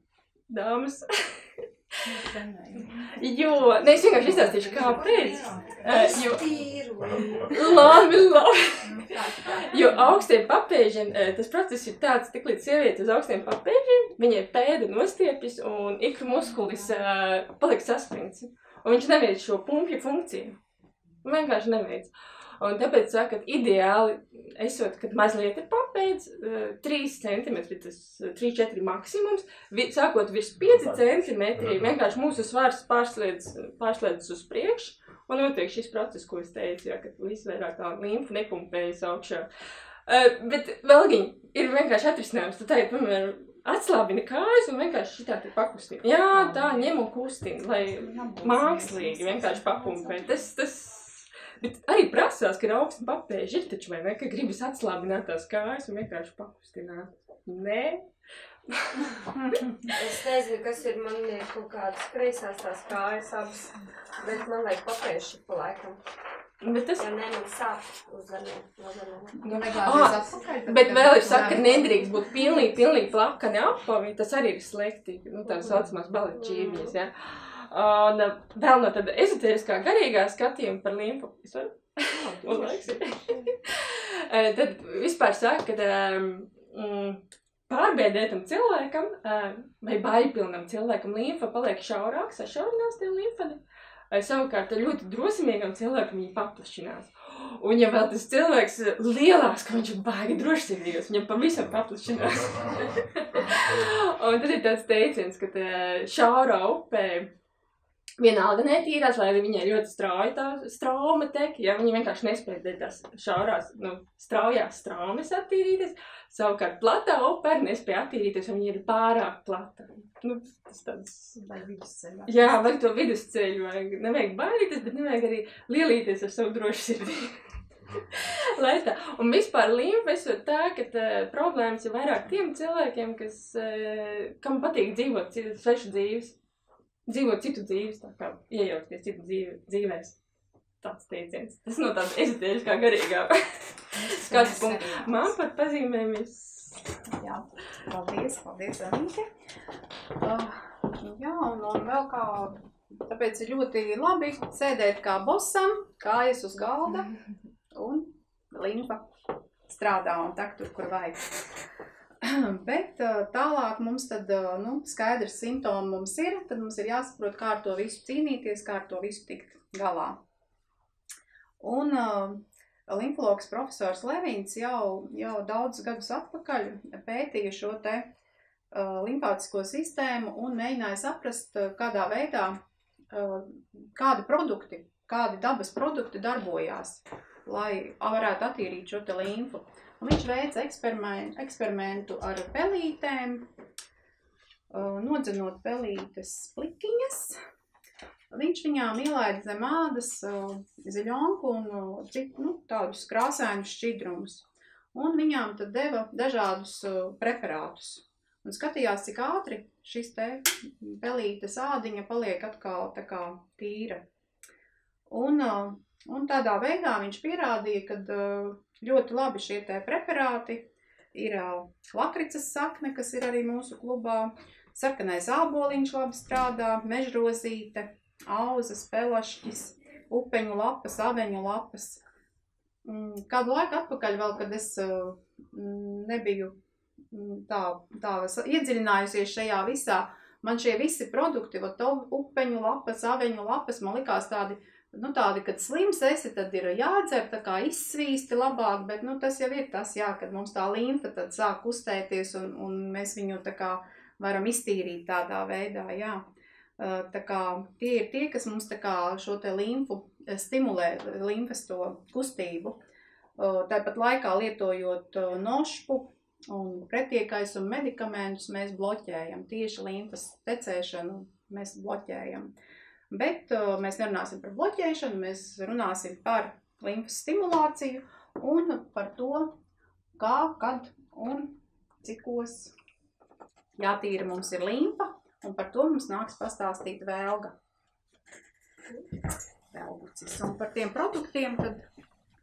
C: dāmas. Jo, ne, es vienkārši izstāstīšu, kāpēc. Uh, jo, labi, labi. jo augstiem papēžiem tas process ir tāds, tik līdz sieviete uz augstiem papēžiem, viņai pēda nostiepjas un ikru muskulis uh, paliek saspringts. Un viņš neveic šo pumpju funkciju. Vienkārši neveic. Un tāpēc saka, ka ideāli, esot, kad mazliet ir papēdz, 3 cm, tas 3-4 maksimums, sākot virs 5 cm, vienkārši mūsu svars pārslēdz, pārslēdz uz priekšu, un notiek šis process, ko es teicu, jā, kad visvairāk tā limfa nepumpējas augšā. Uh, bet vēlgi ir vienkārši atrisinājums, tu tagad, piemēram, atslābini kājas un vienkārši šitā te pakustini. Jā, tā ņem un kustini, lai mākslīgi vienkārši papumpē. Tas, tas Bet arī prasās, ka ir augsts papēži, ir taču vai ne, ka gribas atslābināt tās kājas un vienkārši pakustināt. Nē.
E: es nezinu, kas ir man ir kaut kādas kreisās tās kājas abas, bet man vajag papēži pa laikam.
C: Bet tas...
E: Ja nē, man sāp uz zemē.
A: Nu, ah, atpakaļ,
C: bet vēl ir saka, ka nedrīkst būt pilnīgi, pilnīgi plakani apavi, tas arī ir slikti, nu, tā saucamās balečīvijas, ja. Un vēl no tāda ezoteriskā garīgā skatījuma par limfu. Es varu? Un laiks ir. Tad vispār saka, ka um, pārbēdētam cilvēkam um, vai baļpilnam cilvēkam limfa paliek šaurāk, sašaurinās tie limfani. Vai savukārt ļoti drosmīgam cilvēkam viņi paplašinās. Un ja vēl tas cilvēks ir lielāks, ka viņš ir baigi drošsirdīgs, viņam pavisam paplašinās. un tad ir tāds teiciens, ka tā šaurā upē vienalga netīrās, vai viņai ļoti strauja tā strauma tek, ja viņi vienkārši nespēja tās šaurās, nu, straujās straumes attīrīties. Savukārt platā upē nespēja attīrīties, un viņa ir pārāk plata. Nu, tas tāds...
A: Vai vidusceļā.
C: Jā, vajag to vidusceļu, vajag, nevajag baidīties, bet nevajag arī lielīties ar savu drošsirdību. Lai tā. Un vispār limfa esot tā, ka tā, problēmas ir vairāk tiem cilvēkiem, kas, eh, kam patīk dzīvot svešu dzīves. Dzīvot citu dzīves, tā kā iejaukties citu dzīve, dzīvēs. Tāds teiciens. Tas no tāda ezotēriskā garīgā skatu punkta. Man par pazīmēm ir
A: Jā, paldies, paldies, Anīte. Uh, jā, un, un vēl kā, tāpēc ir ļoti labi sēdēt kā bosam, kājas uz galda, un limfa strādā un tak tur, kur vajag. Bet uh, tālāk mums tad, uh, nu, skaidrs simptomi mums ir, tad mums ir jāsaprot, kā ar to visu cīnīties, kā ar to visu tikt galā. Un uh, limfologs profesors Levins jau, jau daudz gadus atpakaļ pētīja šo te uh, limfātisko sistēmu un mēģināja saprast, uh, kādā veidā, uh, kādi produkti, kādi dabas produkti darbojās, lai varētu attīrīt šo te limfu. Un viņš veica eksperimentu, eksperimentu ar pelītēm, uh, nodzenot pelītes plikiņas, Viņš viņām ielaida zem ādas uh, ziļonku un uh, nu, tādus krāsainus šķidrumus. Un viņām tad deva dažādus preparātus. Un skatījās, cik ātri šis te pelītes ādiņa paliek atkal tā kā tīra. Un, uh, un tādā veidā viņš pierādīja, ka uh, ļoti labi šie te preparāti ir uh, lakricas sakne, kas ir arī mūsu klubā, sarkanais āboliņš labi strādā, mežrozīte, auzas, pelašķis, upeņu lapas, aveņu lapas. Mm, Kādu laiku atpakaļ vēl, kad es mm, nebiju mm, tā, tā iedziļinājusies šajā visā, man šie visi produkti, vat upeņu lapas, aveņu lapas, man likās tādi, nu tādi, kad slims esi, tad ir jādzer, tā kā izsvīsti labāk, bet, nu, tas jau ir tas, jā, kad mums tā limfa tad sāk kustēties un, un mēs viņu tā kā varam iztīrīt tādā veidā, jā. Tā kā tie ir tie, kas mums tā kā šo te limfu stimulē, limfas to kustību. Tāpat laikā lietojot nošpu un pretiekais un medikamentus, mēs bloķējam tieši limfas tecēšanu, mēs bloķējam. Bet mēs nerunāsim par bloķēšanu, mēs runāsim par limfas stimulāciju un par to, kā, kad un cikos jātīra mums ir limfa Un par to mums nāks pastāstīt vēlga. Vēlgucis. Un par tiem produktiem tad,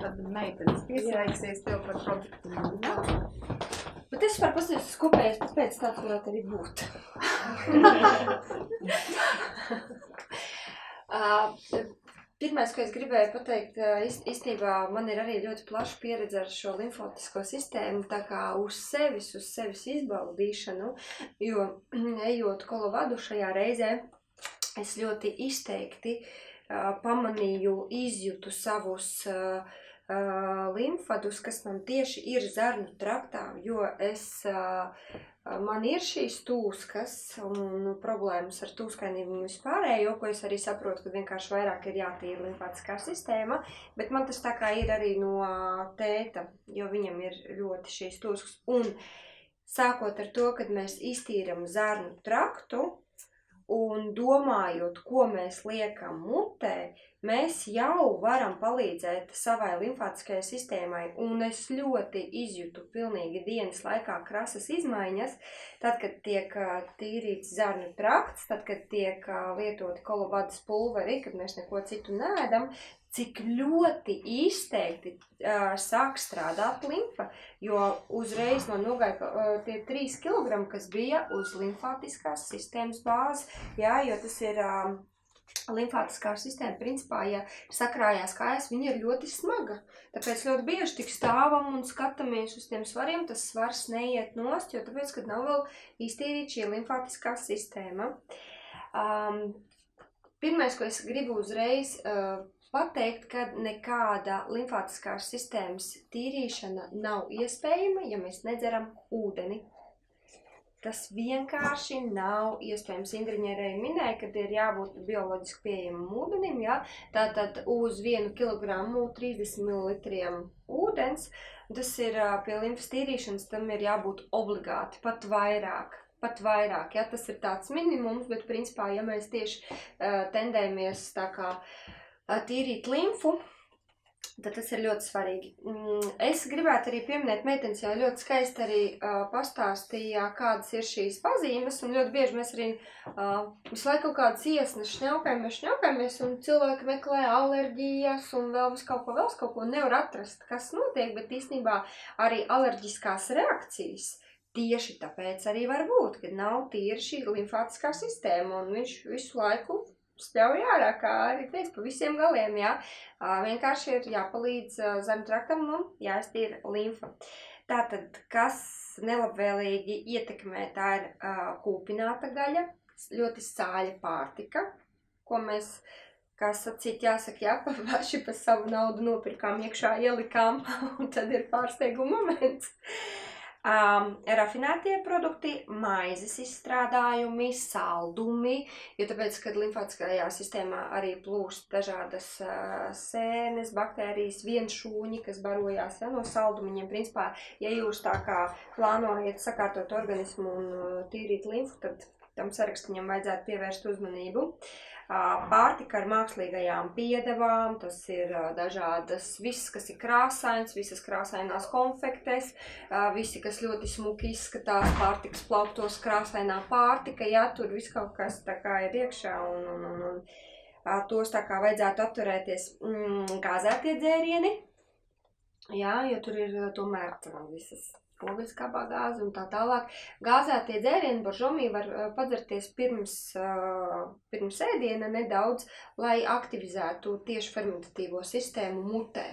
A: tad meitenes pieslēgsies tev par produktiem. Jā.
E: Bet es varu pastāstīt uz kopējais, bet pēc tā varētu arī būt. Pirmais, ko es gribēju pateikt, īstenībā man ir arī ļoti plaša pieredze ar šo limfotisko sistēmu, tā kā uz sevis, uz sevis izbaudīšanu, jo ejot kolovadu šajā reizē, es ļoti izteikti uh, pamanīju, izjūtu savus uh, uh, limfadus, kas man tieši ir zarnu traktā, jo es uh, man ir šīs tūskas un nu, problēmas ar tūskainību un vispārējo, ko es arī saprotu, ka vienkārši vairāk ir jātīra limfātiskā sistēma, bet man tas tā kā ir arī no tēta, jo viņam ir ļoti šīs tūskas. Un sākot ar to, kad mēs iztīram zarnu traktu, Un domājot, ko mēs liekam mutē, mēs jau varam palīdzēt savai limfātiskajai sistēmai. Un es ļoti izjūtu pilnīgi dienas laikā krasas izmaiņas, tad, kad tiek tīrīts zarnu trakts, tad, kad tiek lietoti kolobadas pulveri, kad mēs neko citu nēdam, cik ļoti izteikti uh, sāk strādāt limfa, jo uzreiz man nogāja uh, tie 3 kg, kas bija uz limfātiskās sistēmas bāzes, jā, jo tas ir uh, limfātiskā sistēma, principā, ja sakrājās kājas, viņa ir ļoti smaga. Tāpēc ļoti bieži tik stāvam un skatāmies uz tiem svariem, tas svars neiet nost, jo tāpēc, kad nav vēl iztīrīt šī limfātiskā sistēma. Um, pirmais, ko es gribu uzreiz uh, pateikt, ka nekāda limfātiskās sistēmas tīrīšana nav iespējama, ja mēs nedzeram ūdeni. Tas vienkārši nav iespējams. Indriņa arī minēja, ka ir jābūt bioloģiski pieejamam ūdenim. Ja? Tātad uz 1 kg 30 ml ūdens, tas ir pie limfas tīrīšanas, tam ir jābūt obligāti, pat vairāk. Pat vairāk, ja tas ir tāds minimums, bet principā, ja mēs tieši uh, tendējamies tā kā uh, tīrīt limfu, Tad tas ir ļoti svarīgi. Mm, es gribētu arī pieminēt, meitenes jau ļoti skaisti arī uh, pastāstīja, kādas ir šīs pazīmes, un ļoti bieži mēs arī uh, visu laiku kaut kādas iesnas šņaukājamies, šņaukājamies, un cilvēki meklē alerģijas un vēl vis kaut ko, vēl kaut ko nevar atrast, kas notiek, bet īstenībā arī alerģiskās reakcijas tieši tāpēc arī var būt, ka nav tīra šī limfātiskā sistēma, un viņš visu laiku spļauj ārā, kā arī teica, pa visiem galiem, jā. Vienkārši ir jāpalīdz zemtraktam un jāiztīra limfa. Tātad, kas nelabvēlīgi ietekmē, tā ir kūpināta gaļa, ļoti sāļa pārtika, ko mēs, kā sacīt, jāsaka, jā, paši pa savu naudu nopirkām iekšā, ielikām, un tad ir pārsteiguma moments. Um, rafinētie produkti, maizes izstrādājumi, saldumi, jo tāpēc, kad limfātiskajā sistēmā arī plūst dažādas uh, sēnes, baktērijas, vienšūņi, kas barojās ja, no saldumiņiem. Principā, ja jūs tā kā plānojat sakārtot organismu un uh, tīrīt limfu, tad tam sarakstiņam vajadzētu pievērst uzmanību. Uh, pārtika ar mākslīgajām piedevām, tas ir dažādas, viss, kas ir krāsains, visas krāsainās konfektes, visi, kas ļoti smuki izskatās pārtikas plauktos krāsainā pārtika, jā, tur viss kaut kas tā kā ir iekšā un, un, un, un tos tā kā vajadzētu atturēties mm, gāzētie dzērieni, jā, jo tur ir tomēr visas ogliskābā gāze un tā tālāk. Gāzētie dzērieni boržomī var uh, padzerties pirms, uh, pirms ēdiena nedaudz, lai aktivizētu tieši fermentatīvo sistēmu mutē.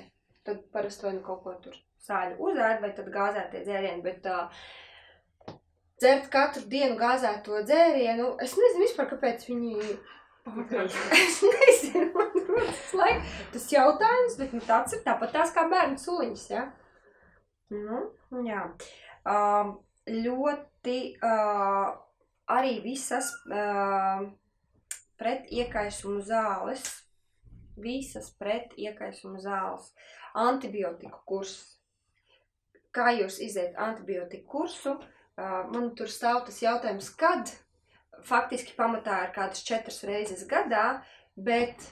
E: Tad parasti vai nu kaut ko tur sāļu uzēd, vai tad gāzētie dzērieni, bet uh, dzert katru dienu gāzēto dzērienu, es nezinu vispār, kāpēc viņi Es nezinu, man rodas laik, tas jautājums, bet nu, tāds ir tāpat tās kā bērnu suliņas, ja? Nu, jā. Uh, ļoti uh, arī visas uh, pret iekaisumu zāles, visas pret iekaisumu zāles, antibiotiku kurs. Kā jūs iziet antibiotiku kursu? Uh, man tur stāv tas jautājums, kad faktiski pamatā ir kādas četras reizes gadā, bet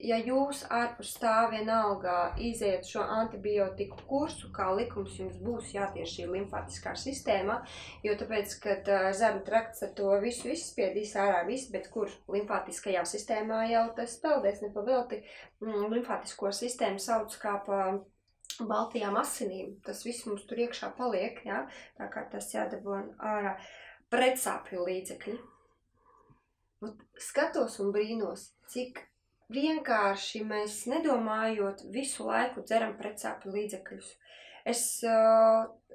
E: ja jūs ārpus tā vienalga iziet šo antibiotiku kursu, kā likums jums būs jātieš šī limfātiskā sistēma, jo tāpēc, kad uh, zem trakts ar to visu izspiedīs ārā viss, bet kur limfātiskajā sistēmā jau tas peldēs nepavelti, mm, limfātisko sistēmu sauc kā pa baltajām asinīm, tas viss mums tur iekšā paliek, jā, tā kā tas jādabon ārā pretsāpju līdzekļi. Skatos un brīnos, cik vienkārši mēs nedomājot visu laiku dzeram pretsāpju līdzekļus. Es,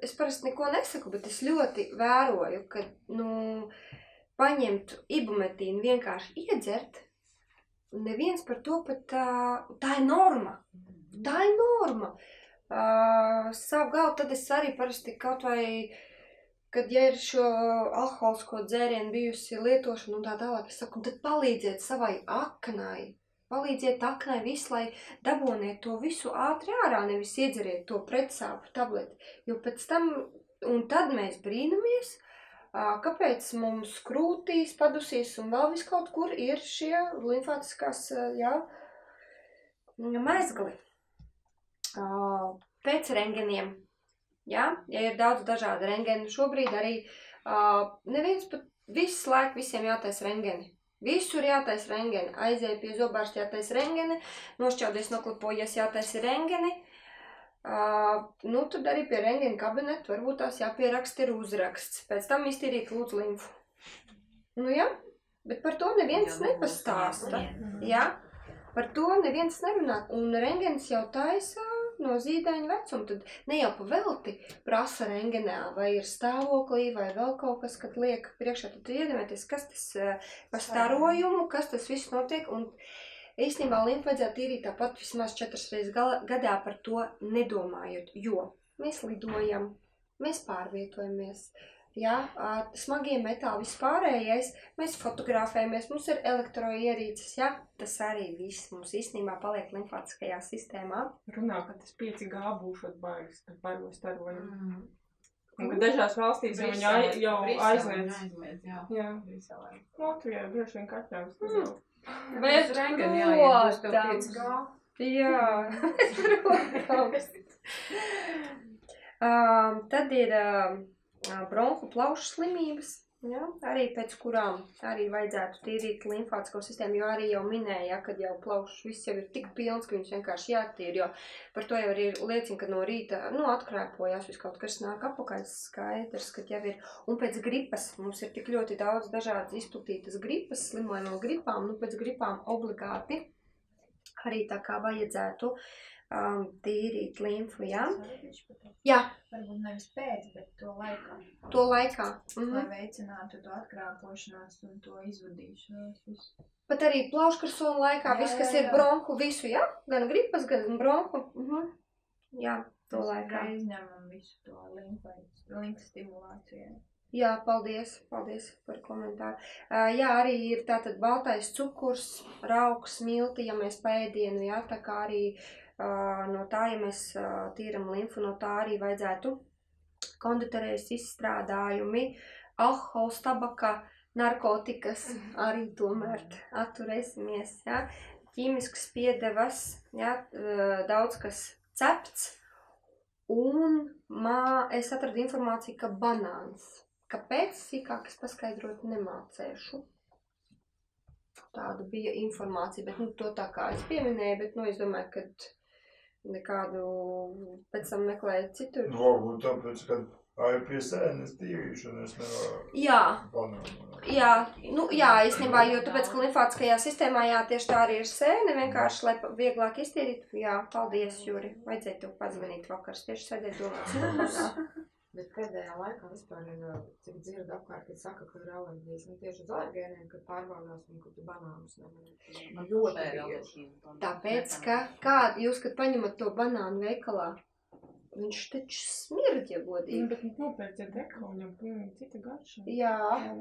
E: es parasti neko nesaku, bet es ļoti vēroju, ka, nu, paņemt ibumetīnu vienkārši iedzert, neviens par to pat, tā ir norma. Tā ir norma. Savu galvu tad es arī parasti kaut vai, kad ja ir šo alkoholisko dzērienu bijusi lietošana un tā tālāk, es saku, tad palīdziet savai aknai, Palīdziet aknai visu, lai dabūniet to visu ātri ārā, nevis iedzeriet to pretsāpu tableti. Jo pēc tam, un tad mēs brīnamies, kāpēc mums krūtīs, padusīs un vēl vis kaut kur ir šie limfātiskās, jā, mezgli. Pēc rengeniem, jā, ja ir daudz dažādu rengenu, šobrīd arī neviens pat visu laiku visiem jātais rengeni. Visur jātais rengeni. Aizēja pie zobārsta jātais rengeni, nošķaudies noklipojies jātais rengeni. Uh, nu, tad arī pie rengena kabineta varbūt tās jāpieraksta ir uzraksts. Pēc tam iztīrīt lūdzu limfu. Nu jā, bet par to neviens jā, nepastāsta. Jā, par to neviens nerunā. Un rengens jau taisa no zīdaiņa vecuma. Tad ne jau pa velti prasa rengenā, vai ir stāvoklī, vai vēl kaut kas, kad liek priekšā. Tad iedomājieties, kas tas eh, par starojumu, kas tas viss notiek. Un īstenībā limfu vajadzētu tīrīt tāpat vismaz četras reizes gadā par to nedomājot, jo mēs lidojam, mēs pārvietojamies. Jā, ā, smagie metāli, vispārējais, mēs fotografējamies, mums ir elektroierīces, jā, tas arī viss mums īstenībā paliek limfātiskajā sistēmā.
C: Runā, ka tas 5G būšot baigs, kad baros starojumu.
F: Mm.
C: Un ka dažās valstīs jau viņi ai- jau aizliedz.
F: aizliedz. Jā,
C: Jā. Latvijā droši vien katrs.
E: Mm.
F: Bet būs tev
E: protams.
F: 5G.
E: Jā, protams. Um, tad ir um, bronhu plaušu slimības, ja, arī pēc kurām arī vajadzētu tīrīt limfātisko sistēmu, jo arī jau minēja, ja, kad jau plaušas viss jau ir tik pilns, ka viņus vienkārši jātīra, jo par to jau arī liecina, ka no rīta, nu, atkrēpojas, vis kaut kas nāk apakaļ skaidrs, ka jau ir, un pēc gripas, mums ir tik ļoti daudz dažādas izplatītas gripas, slimojam no gripām, nu, pēc gripām obligāti arī tā kā vajadzētu um, tīrīt limfu, jā. Jā,
B: Varbūt nevis pēc, bet to laikā.
E: to laikā.
B: Lai
E: Mhm.
B: veicinātu to atkrāpošanās un to izvadīšanos.
E: Pat arī plauškarsola laikā,
B: Jā,
E: viss, kas
B: jā,
E: ir
B: jā.
E: bronhu, visu, jā, gan gripas, gan bronhu. Mhm. Jā, to
B: Mēs
E: laikā.
B: Izņemam visu to limfu stimulāciju.
E: Jā, paldies, paldies par komentāru. Uh, jā, arī ir tātad baltais cukurs, rauks, milti, ja mēs pēdienu, jā, tā kā arī uh, no tā, ja mēs tīram limfu, no tā arī vajadzētu konditorējas izstrādājumi, alkohols, tabaka, narkotikas, arī tomēr atturēsimies, jā. Ķīmisks piedevas, uh, daudz kas cepts, un mā, es atradu informāciju, ka banāns. Kāpēc sīkāk es paskaidrot nemācēšu? Tāda bija informācija, bet nu, to tā kā es pieminēju, bet nu, es domāju, ka nekādu pēc tam meklēju citur.
G: Nu, varbūt tāpēc, ka ai pie sēnes tīrīšana es nevaru
E: Jā,
G: panākt.
E: jā, nu, jā, īstenībā, jo tāpēc, ka limfātiskajā sistēmā, jā, tieši tā arī ir sēne, vienkārši, lai vieglāk iztīrīt. Jā, paldies, Juri, vajadzēja tev pazvanīt vakars, tieši sēdēt domāt.
F: Bet pēdējā laikā vispār ir, cik dzirdu apkārt, kad saka, ka ir alerģijas. Un tieši uz alergēniem, kad pārbaudās, un kad tu banānus nevar. Man ļoti bieži.
E: Tāpēc, ka kād jūs, kad paņemat to banānu veikalā, viņš taču smirdz, ja godīgi.
C: Bet nopērciet deko, viņam pilnīgi cita garša.
E: Jā,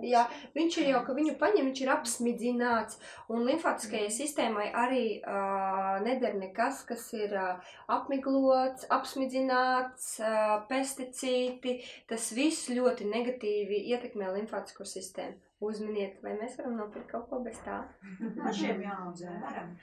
E: jā, viņš ir jau, ka viņu paņem, viņš ir apsmidzināts, un limfātiskajai sistēmai arī uh, neder nekas, kas ir uh, apmiglots, apsmidzināts, uh, pesticīti, tas viss ļoti negatīvi ietekmē limfātisko sistēmu. Uzminiet, vai mēs varam nopirkt kaut ko bez tā?
D: Pašiem jāaudzē. Varam.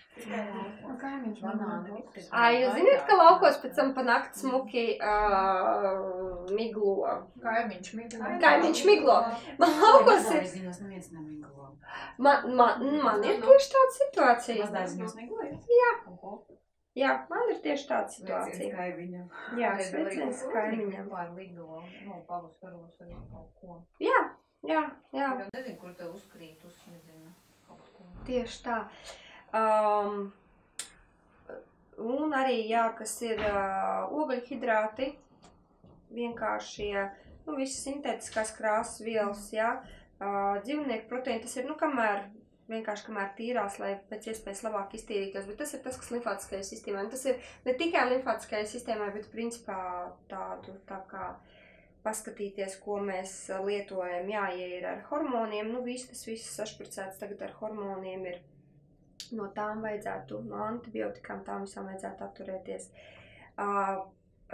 F: Kaimiņš banāni.
E: Ai, jūs zināt, ka laukos pēc tam pa nakti smuki uh, miglo.
B: Kaimiņš miglo.
E: Kaimiņš miglo. Man laukos ir,
F: Ziņos neviens nemiglo.
E: man, man, man ir tieši tāda situācija.
F: Mazdārziņos miglojat?
E: Jā. Jā, man ir tieši tāda situācija.
F: kaimiņam.
E: Jā, sveiciens kaimiņam.
D: Lai lido, nu, pavasaros vai kaut ko.
E: Jā, jā, jā,
D: Jo nezinu, kur te uzkrīt, uzsmidzina kaut ko.
E: tieši tā. Um, un arī, jā, kas ir uh, ogļhidrāti, vienkāršie, nu, visas sintētiskās krāsas vielas, jā, uh, dzīvnieku proteīni, tas ir, nu, kamēr vienkārši kamēr tīrās, lai pēc iespējas labāk iztīrītos. Bet tas ir tas, kas limfātiskajai sistēmai. Un tas ir ne tikai limfātiskajai sistēmai, bet principā tādu tā kā paskatīties, ko mēs lietojam. Jā, ja ir ar hormoniem, nu viss tas viss sašpricēts tagad ar hormoniem ir. No tām vajadzētu, no antibiotikām tām visām vajadzētu atturēties. Uh,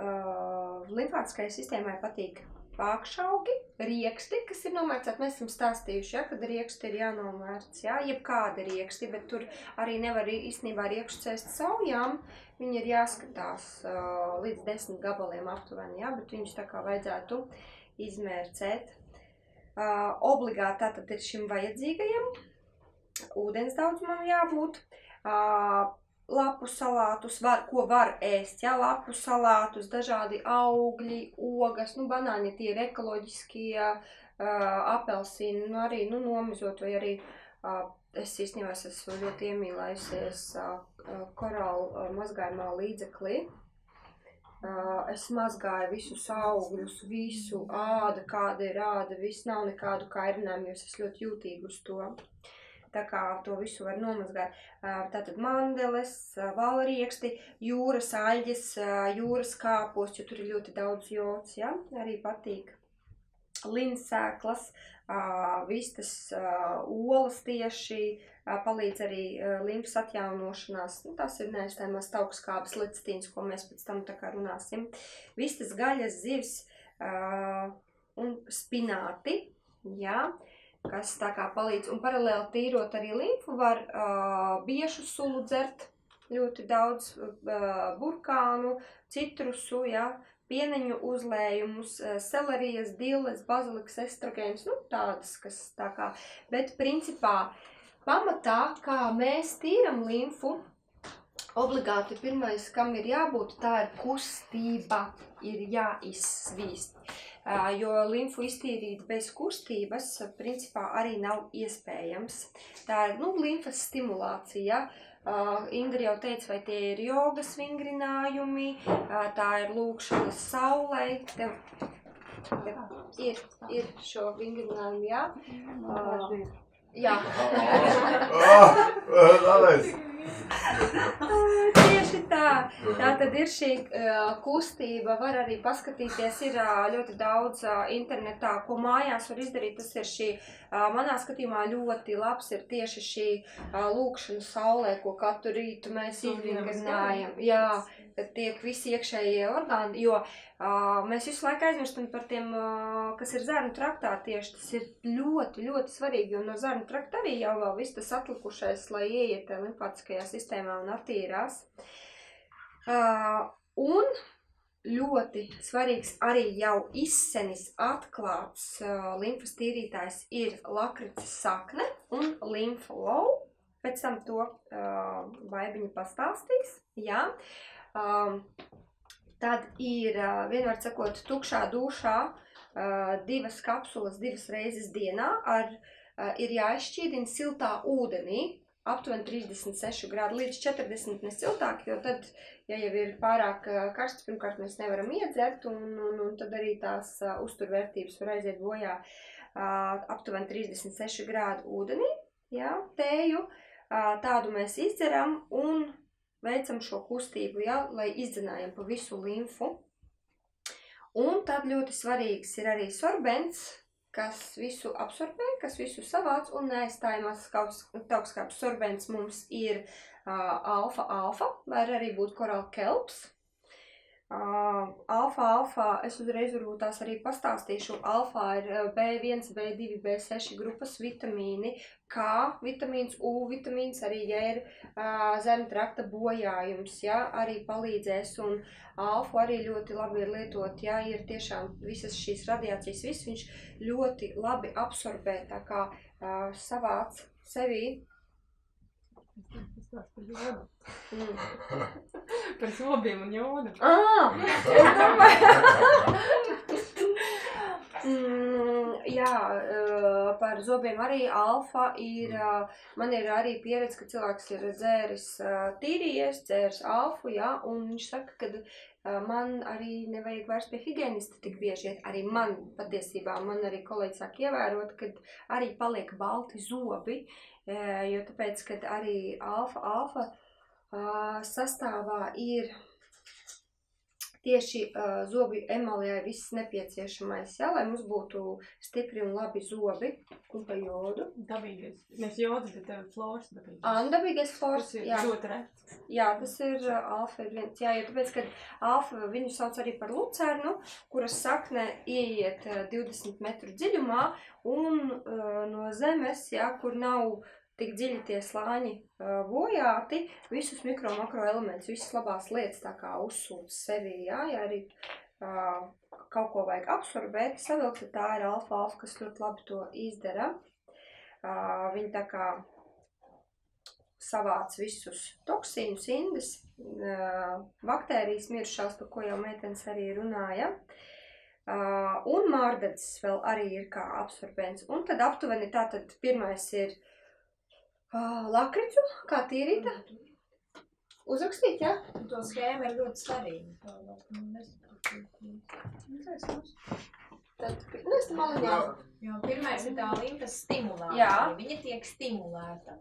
E: uh, limfātiskajai sistēmai patīk pākšaugi, rieksti, kas ir nomērcēti. Mēs esam stāstījuši, ja, kad rieksti ir jānomērc, ja, jebkāda rieksti, bet tur arī nevar īstenībā riekšus cēst saujām. Viņi ir jāskatās uh, līdz desmit gabaliem aptuveni, ja, bet viņus tā kā vajadzētu izmērcēt. Uh, obligāti tātad ir šim vajadzīgajam. Ūdens daudzumam jābūt. Uh, lapu salātus, var, ko var ēst, jā, lapu salātus, dažādi augļi, ogas, nu, banāni tie ir ekoloģiskie, uh, apelsīni, nu, arī, nu, nomizot, vai arī, uh, es īstenībā es esmu ļoti iemīlējusies uh, uh, korālu uh, mazgājumā līdzeklī. Uh, es mazgāju visus augļus, visu ādu, kāda ir āda, viss nav nekādu kairinājumu, jo es esmu ļoti jūtīga uz to. Tā kā to visu var nomazgāt. Tātad mandeles, valrieksti, jūras aļģes, jūras kāpos, jo tur ir ļoti daudz jods, ja? arī patīk. Linsēklas, vistas, olas tieši, palīdz arī limfas atjaunošanās. Nu, tas ir neaizstājumās taukskābes lecitīns, ko mēs pēc tam tā kā runāsim. Vistas gaļas, zivs un spināti, jā, kas tā kā palīdz. Un paralēli tīrot arī limfu var uh, biešu sulu dzert, ļoti daudz uh, burkānu, citrusu, jā, pieneņu uzlējumus, eh, selerijas, dilles, bazilikas, estrogēns, nu tādas, kas tā kā, bet principā pamatā, kā mēs tīram limfu, obligāti pirmais, kam ir jābūt, tā ir kustība, ir jāizsvīst. Jo limfu iztīrīt bez kustības, principā arī nav iespējams. Tā ir, nu, limfas stimulācija. Uh, Inga jau teica, vai tie ir jogas vingrinājumi, uh, tā ir lūkšana saulē. Tev, tev ir, ir šo vingrinājumu, jā. Uh, jā.
G: Ah, Labi.
E: Tieši tā. Tā tad ir šī uh, kustība. Var arī paskatīties, ir uh, ļoti daudz uh, internetā, ko mājās var izdarīt. Tas ir šī, uh, manā skatījumā, ļoti labs ir tieši šī uh, lūkšana saulē, ko katru rītu mēs izvingrinājam. Jā, tiek visi iekšējie orgāni, jo uh, mēs visu laiku aizmirstam par tiem, uh, kas ir zarnu traktā tieši. Tas ir ļoti, ļoti svarīgi, jo no zarnu trakta arī jau vēl viss tas atlikušais, lai ieiet limfātiskajā sistēmā un attīrās. Uh, un ļoti svarīgs arī jau izsenis atklāts uh, limfas tīrītājs ir lakrits sakne un limfa lau. Pēc tam to uh, vaibiņa pastāstīs. Jā. Um, tad ir, uh, vienmēr sakot, tukšā dušā uh, divas kapsulas divas reizes dienā ar, uh, ir jāizšķīdina siltā ūdenī, aptuveni 36 grādu līdz 40 ne siltāk, jo tad, ja jau ir pārāk karsts, pirmkārt mēs nevaram iedzert, un, un, un tad arī tās uzturvērtības var aiziet bojā aptuveni 36 grādu ūdenī, jā, tēju, tādu mēs izdzeram un veicam šo kustību, ja, lai izdzenājam pa visu limfu. Un tad ļoti svarīgs ir arī sorbents, kas visu absorbē, kas visu savāc un neaizstājumās taukskāps sorbents mums ir uh, alfa alfa, var arī būt koral kelps. Alfa, alfa, es uzreiz varbūt tās arī pastāstīšu. Alfa ir uh, B1, B2, B6 grupas vitamīni, K vitamīns, U vitamīns, arī, ja ir uh, zem trakta bojājums, ja, arī palīdzēs. Un alfu arī ļoti labi ir lietot, ja ir tiešām visas šīs radiācijas, viss viņš ļoti labi absorbē, tā kā uh, savāc sevī. Mm.
C: Par zobiem un jodu.
E: Ah, es domāju. mm, jā, eh, par zobiem arī alfa ir, eh, man ir arī pieredze, ka cilvēks ir dzēris eh, tīrījies, dzēris alfu, jā, un viņš saka, ka eh, man arī nevajag vairs pie higienista tik bieži iet. Arī man patiesībā, man arī kolēģi sāk ievērot, kad arī paliek balti zobi, eh, jo tāpēc, kad arī alfa, alfa uh, sastāvā ir tieši uh, zobju emalijai viss nepieciešamais, ja, lai mums būtu stipri un labi zobi un pa jodu.
C: Dabīgais. Nes jodas, bet tev flors dabīgais.
E: Andabīgais flors,
C: Tas ir
E: jā.
C: ļoti rets.
E: Jā, tas ir uh, alfa ir viens. Jā, jo tāpēc, ka alfa viņu sauc arī par lucernu, kuras sakne ieiet uh, 20 metru dziļumā un uh, no zemes, jā, kur nav tik dziļi tie slāņi uh, bojāti, visus mikro makro elementus, visas labās lietas tā kā uzsūc sevī, jā, ja arī uh, kaut ko vajag absorbēt, savilkt, tā ir alfa alfa, kas ļoti labi to izdara. Uh, viņi tā kā savāc visus toksīnus, indes, uh, baktērijas mirušās, par ko jau meitenes arī runāja. Un mārdedzes vēl arī ir kā absorbents. Un tad aptuveni tātad pirmais ir uh, lakricu, kā tīrīta. Uzrakstīt, jā?
B: Un To schēma ir ļoti nesaprotu. Nu.
E: Tad, nu, es maliņā.
B: Jo pirmais ir tā limfas stimulācija.
E: Jā.
B: Viņa tiek stimulēta.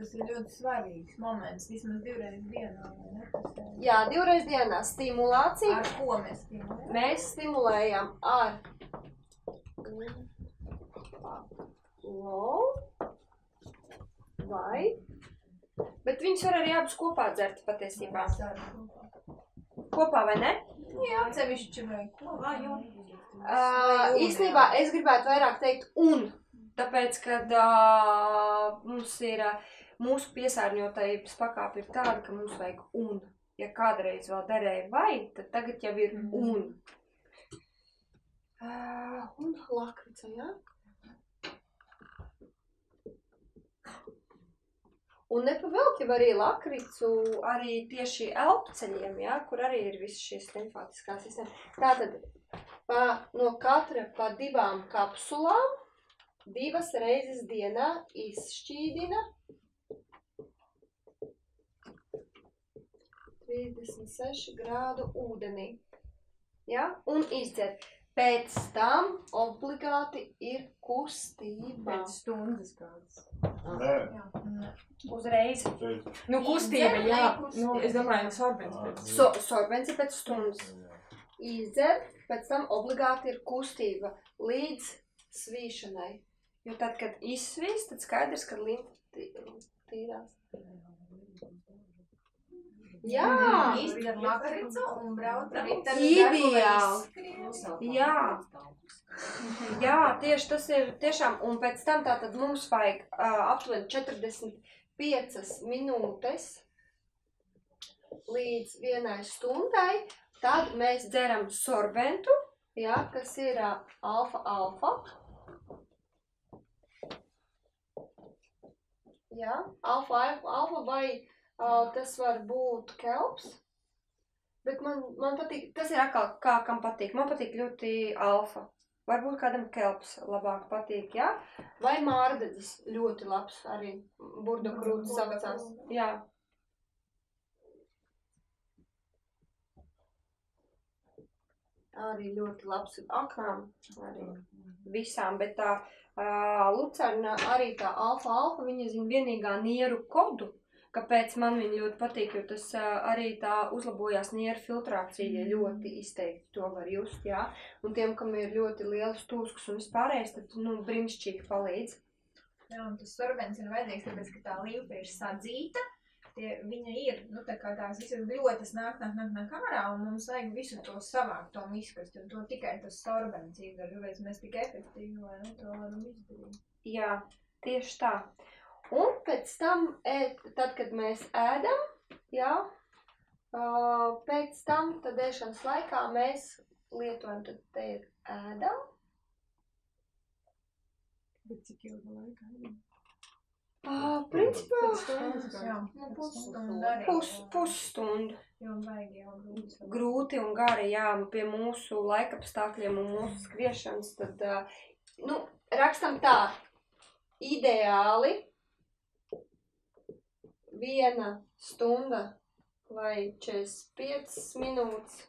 B: Tas ir ļoti svarīgs moments, vismaz divreiz dienā. ne?
E: Jā, divreiz dienā stimulācija.
B: Ar ko mēs stimulējam?
E: Mēs stimulējam ar lol vai, bet viņus var arī abus kopā dzert patiesībā. Kopā vai ne?
B: Jā, atsevišķi vai ko? Vai, jo.
E: Uh, īstenībā es gribētu vairāk teikt un, tāpēc, kad uh, mums ir, uh, mūsu piesārņotājības pakāpe ir tāda, ka mums vajag un. Ja kādreiz vēl derēja vai, tad tagad jau ir un. Uh, un lakrica, jā? Un nepavēlti arī lakricu arī tieši elpceļiem, jā, kur arī ir visas šīs limfātiskās sistēmas. Tātad pa, no katra pa divām kapsulām divas reizes dienā izšķīdina 36 grādu ūdenī. Ja? Un izdzer. Pēc tam obligāti ir kustība.
C: Pēc stundas kādas.
G: Nē,
E: Uzreiz.
G: šeit.
C: Nu, kustība, jā. Nu, es domāju, sorbens pēc.
E: So, sorbens ir pēc stundas. Izdzer, pēc tam obligāti ir kustība līdz svīšanai. Jo tad, kad izsvīst, tad skaidrs, ka limfa tī- tīrās. Jā,
B: Izdzer lakricu un brauc ar
E: Ideāli. Jā. Jā, tieši tas ir tiešām, un pēc tam tātad mums vajag uh, aptuveni 45 minūtes līdz vienai stundai, tad mēs dzeram sorbentu, jā, kas ir uh, alfa-alfa. Jā, alfa-alfa vai uh, tas var būt kelps. Bet man, man patīk, tas ir atkal kā kam patīk. Man patīk ļoti alfa. Varbūt kādam kelps labāk patīk, jā? Vai mārdedzis ļoti labs arī burda krūtis saucās. Jā. Arī ļoti labs aknām, arī visām, bet tā uh, lucerna, arī tā alfa alfa, viņa zina vienīgā nieru kodu, Kāpēc man viņa ļoti patīk, jo tas ā, arī tā uzlabojās nieru filtrācija ļoti izteikti. To var just, jā. Un tiem, kam ir ļoti liels tūskas un vispārējais, tad, nu, brīnišķīgi palīdz.
B: Jā, un tas sorbens ir vajadzīgs, tāpēc, ka tā līpa ir sadzīta. Tie, viņa ir, nu, tā kā tās visas gļotas nāk, nāk, nāk, nāk ārā, un mums vajag visu to savākt, to miskast, un to tikai tas sorbens izdara, tāpēc mēs tik efektīvi, vai ne, to varam izdarīt.
E: Jā, tieši tā. Un pēc tam, tad, kad mēs ēdam, jā, pēc tam, tad ēšanas laikā mēs lietojam, tad te ir ēdam.
C: Bet cik ilga laika?
E: Ā, principā,
B: Jā, nu, pusstunda arī.
E: pus, pusstundu.
B: Jo vajag jau grūti.
E: grūti un gari, jā, pie mūsu laikapstākļiem un mūsu skriešanas, tad, ā, nu, rakstam tā, ideāli viena stunda vai 45 minūtes,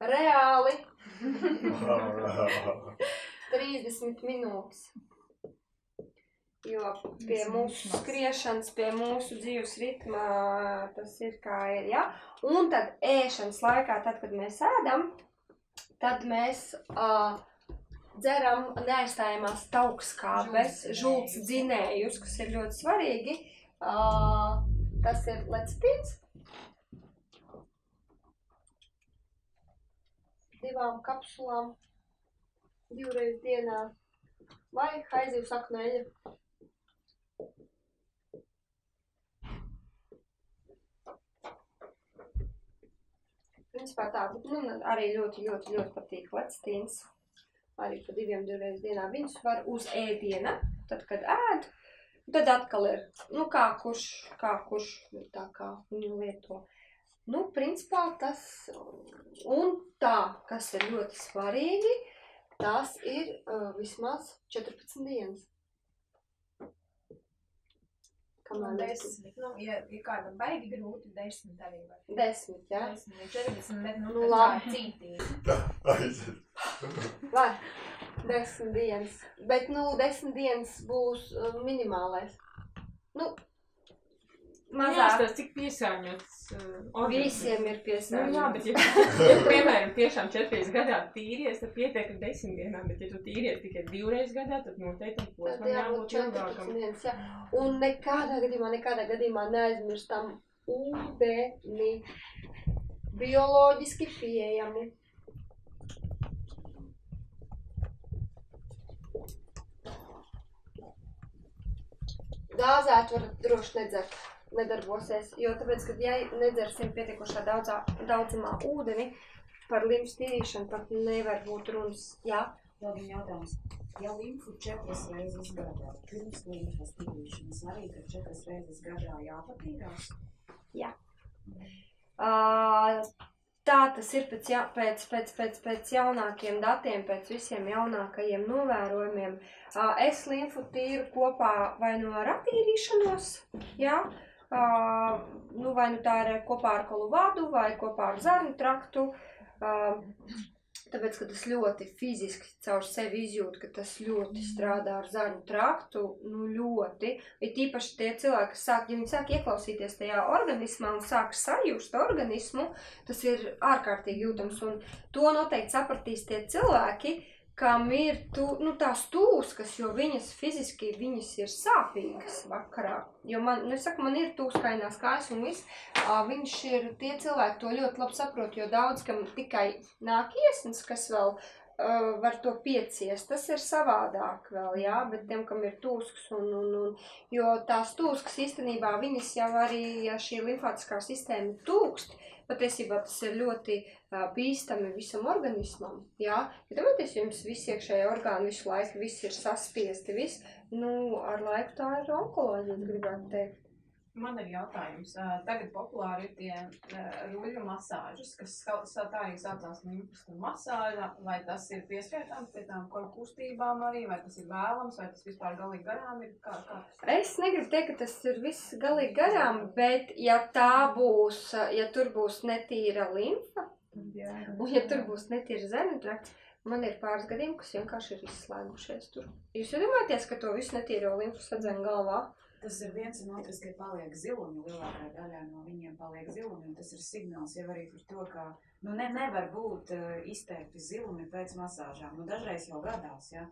E: reāli 30 minūtes. Jo pie mūsu skriešanas, pie mūsu dzīves ritma tas ir kā ir, jā. Un tad ēšanas laikā, tad, kad mēs ēdam, tad mēs uh, dzeram neaizstājamās taukskābes, žults dzinējus, kas ir ļoti svarīgi. Uh, tas ir lecitīns. Divām kapsulām, divreiz dienā. Vai haizivs akneļa. Principā tā, bet man arī ļoti, ļoti, ļoti patīk lecitīns. Arī pa diviem divreiz dienā. Viņus var uz ēdiena, tad, kad ēd, tad atkal ir, nu, kā kurš, kā kurš, tā kā viņu lieto. Nu, principā tas, un tā, kas ir ļoti svarīgi, tas ir uh, vismaz 14 dienas. kamēr.
B: Desmit. Nu, ja, ja kādam baigi grūti, desmit arī var.
E: Desmit, jā?
B: Desmit, vai četrdesmit, bet nu,
E: Nu, labi.
B: cītīgi.
G: Aiziet.
E: Desmit dienas. Bet, nu, desmit dienas būs uh, minimālais. Nu,
C: Jā,
E: mazāk.
C: tas cik piesārņots. Uh,
E: Visiem ir
C: Nu, jā,
E: piesārņots.
C: bet, ja, ja piemēram, tiešām četras gadā tīries, tad pietiek ar desmit dienām, bet, ja tu tīries tikai divreiz gadā, tad noteikti posmam
E: jābūt
C: ilgākam.
E: 14 dienas, jā. Un nekādā gadījumā, nekādā gadījumā neaizmirstam ūdeni. Bioloģiski pieejami. Gāzēt var droši nedzert, nedarbosies, jo tāpēc, kad ja nedzersim pietiekošā daudzā, daudzumā ūdeni, par limfas tīrīšanu pat nevar būt runas, jā.
H: Viens jautājums. Ja limfu četras reizes gadā, pirms limfas tīrīšanas arī, ka četras reizes gadā jāpatīrās?
E: Uh, tā tas ir pēc, ja, pēc, pēc, pēc, pēc jaunākiem datiem, pēc visiem jaunākajiem novērojumiem. Es limfu tīru kopā vai no ar attīrīšanos, jā, uh, nu, vai nu tā ir kopā ar kolu vadu vai kopā ar zarnu traktu. Tāpēc, ka tas ļoti fiziski caur sevi izjūt, ka tas ļoti strādā ar zaļu traktu, nu ļoti. Ir tīpaši tie cilvēki, kas sāk, ja viņi sāk ieklausīties tajā organismā un sāk sajust organismu, tas ir ārkārtīgi jūtams. Un to noteikti sapratīs tie cilvēki, kam ir tu, nu, tās tūskas, jo viņas fiziski viņas ir sāpīgas vakarā. Jo man, nu, es saku, man ir tūskainās kājas un viss. Viņš ir tie cilvēki, to ļoti labi saprot, jo daudz kam tikai nāk iesnas, kas vēl uh, var to pieciest. Tas ir savādāk vēl, jā, bet tiem, kam ir tūskas un, un, un jo tās tūskas īstenībā viņas jau arī, ja šī limfātiskā sistēma tūkst, patiesībā tas ir ļoti uh, bīstami visam organismam, jā. Ja domāties, jums visi iekšējie orgāni visu laiku, viss ir saspiesti, viss, nu, ar laiku tā ir onkoloģija, gribētu teikt.
I: Man ir jautājums. Tagad populāri ir tie ruļu masāžas, kas tā arī saucās limfas masāža. Vai tas ir pieskaitāms pie tām kaut kustībām arī, vai tas ir vēlams, vai tas vispār galīgi garām ir? Kā, kā
E: Es negribu teikt, ka tas ir viss galīgi garām, bet ja tā būs, ja tur būs netīra limfa, un ja tur būs netīra zemetrakts, man ir pāris gadījumi, kas vienkārši ir izslēgušies tur. Jūs iedomājaties, ka to visu netīro limfu sadzen galvā?
H: Tas ir viens un otrs, ka paliek zilumi, lielākā daļā no viņiem paliek zilumi, un tas ir signāls jau arī par to, ka, nu, ne, nevar būt uh, izteikti zilumi pēc masāžām. Nu, dažreiz jau gadās, ja,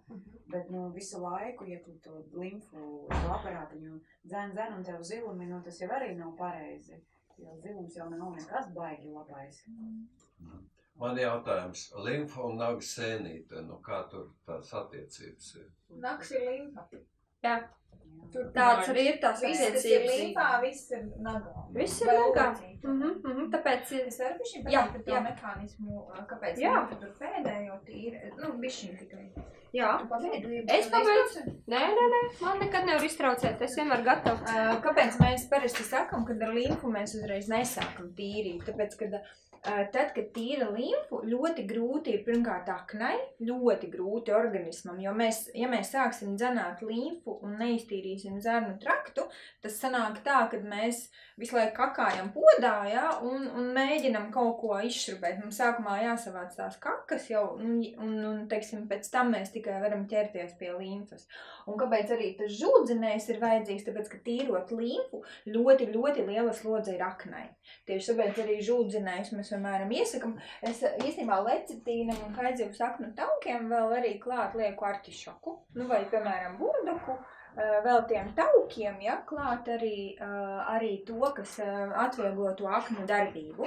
H: bet, nu, visu laiku, ja tu to limfu to aparātiņu dzēn, dzēn, un tev zilumi, nu, tas jau arī nav pareizi. Jo zilums jau nav nekas baigi labais.
J: Man jautājums, limfa un nagas sēnīte, nu kā tur tās attiecības ir?
B: Naks ir limfa.
E: Jā. Tāds arī ir tās
B: Viss, kas ir limfā, viss ir nagā.
E: Viss ir nagā.
B: locītā.
E: Mhm, mhm, tāpēc ir.
B: Es varu bišķiņ
E: Jā,
B: par to
E: jā.
B: mehānismu, kāpēc
E: Jā.
B: limfa tur pēdējo tīri, nu, bišķiņ tikai.
E: Jā.
B: Pabeidzi?
E: Es pabeidzu. Nē, nē, nē, man nekad nevar iztraucēt, es vienmēr gatavu.
B: Kāpēc mēs parasti sakām, ka ar limfu mēs uzreiz nesākam tīrīt? Tāpēc, kad tad, kad tīra limfu, ļoti grūti ir pirmkārt aknai, ļoti grūti organismam, jo mēs, ja mēs sāksim dzenāt limfu un neiztīrīsim zarnu traktu, tas sanāk tā, ka mēs visu laiku kakājam podā, ja, un, un mēģinam kaut ko izšrubēt. Mums sākumā jāsavāc tās kakas jau, un, un, un teiksim, pēc tam mēs tikai varam ķerties pie limfas. Un kāpēc arī tas žūdzinējs ir vajadzīgs? Tāpēc, ka tīrot līmfu ļoti, ļoti liela slodze ir aknai. Tieši tāpēc arī žūdzinējs mēs vienmēr iesakām. Es īstenībā lecitīnam un kaidzīvu saknu taukiem vēl arī klāt lieku artišoku, nu vai, piemēram, burduku. eh, Vēl tiem taukiem, ja klāt arī, eh, arī to, kas eh, atvieglo to aknu darbību.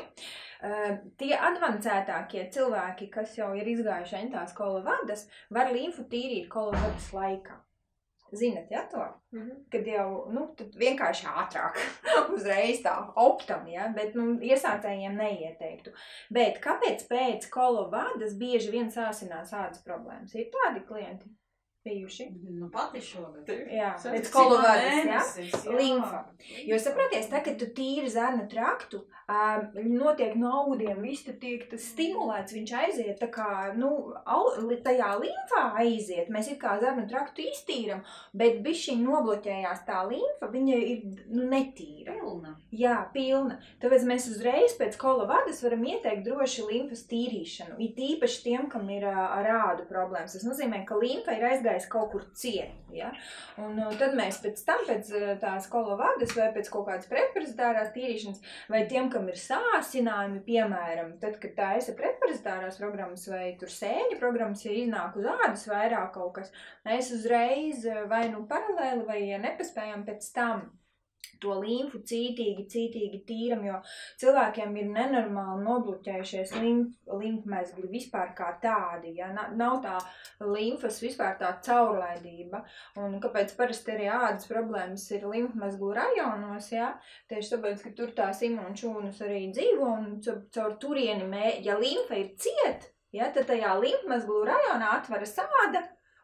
B: Tie advancētākie cilvēki, kas jau ir izgājuši entās kolovadas, var līmfu tīrīt kolovadas laikā. Zinat, ja to? Kad jau, nu, tad vienkārši ātrāk, uzreiz tā, optam, ja, bet, nu, iesācējiem neieteiktu. Bet kāpēc pēc kolovādas bieži vien sāsinās ādas problēmas? Ir tādi klienti? bijuši.
H: Nu, pati šogad.
B: Jā, pēc kolovadas,
H: mēnesis, jā.
B: Limfa. Jo saproties, tā, kad tu tīri zarnu traktu, um, notiek no audiem, viss tur tiek tas stimulēts, viņš aiziet tā kā, nu, au, tajā limfā aiziet. Mēs it kā zarnu traktu iztīram, bet bišķi nobloķējās tā limfa, viņa ir, nu, netīra.
H: Pilna.
B: Jā, pilna. Tāpēc mēs uzreiz pēc kolovadas varam ieteikt droši limfas tīrīšanu. It īpaši tiem, kam ir ā, ar ādu problēmas. Tas nozīmē, ka limfa ir aizgājusi kaut kur ciet. Ja? Un tad mēs pēc tam, pēc tās kolovadas vai pēc kaut kādas pretparazitārās tīrīšanas, vai tiem, kam ir sāsinājumi, piemēram, tad, kad tā esi pretparazitārās programmas vai tur sēņu programmas, ja iznāk uz ādas vairāk kaut kas, mēs uzreiz vai nu paralēli, vai ja nepaspējam pēc tam to līmfu cītīgi, cītīgi tīram, jo cilvēkiem ir nenormāli nobloķējušies limf, limfmezgli vispār kā tādi, ja nav, tā limfas vispār tā caurlaidība, un kāpēc parasti arī ādas problēmas ir limfmezglu rajonos, ja, tieši tāpēc, ka tur tās imunšūnas arī dzīvo, un caur, turieni, mē, ja limfa ir ciet, ja, tad tajā limfmezglu rajonā atveras āda,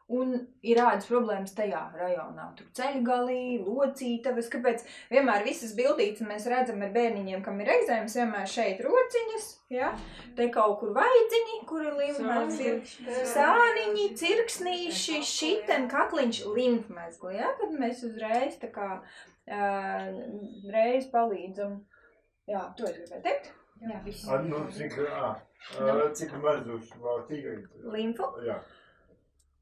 B: Un ir ādas problēmas tajā rajonā. Tur ceļgalī, locītavas, kāpēc vienmēr visas bildītas mēs redzam ar bērniņiem, kam ir egzēmas, vienmēr šeit rociņas, ja? te kaut kur vaidziņi, kur ir limfmezgli, sāniņi, cirksnīši, šiten, kakliņš, limfmezgli, ja? tad mēs uzreiz tā kā uh, reiz palīdzam. Jā, to es gribēju teikt. Jā, viss.
G: Nu, cik, ā, ā, cik mazus vēl tīri?
B: Limfu?
G: Jā.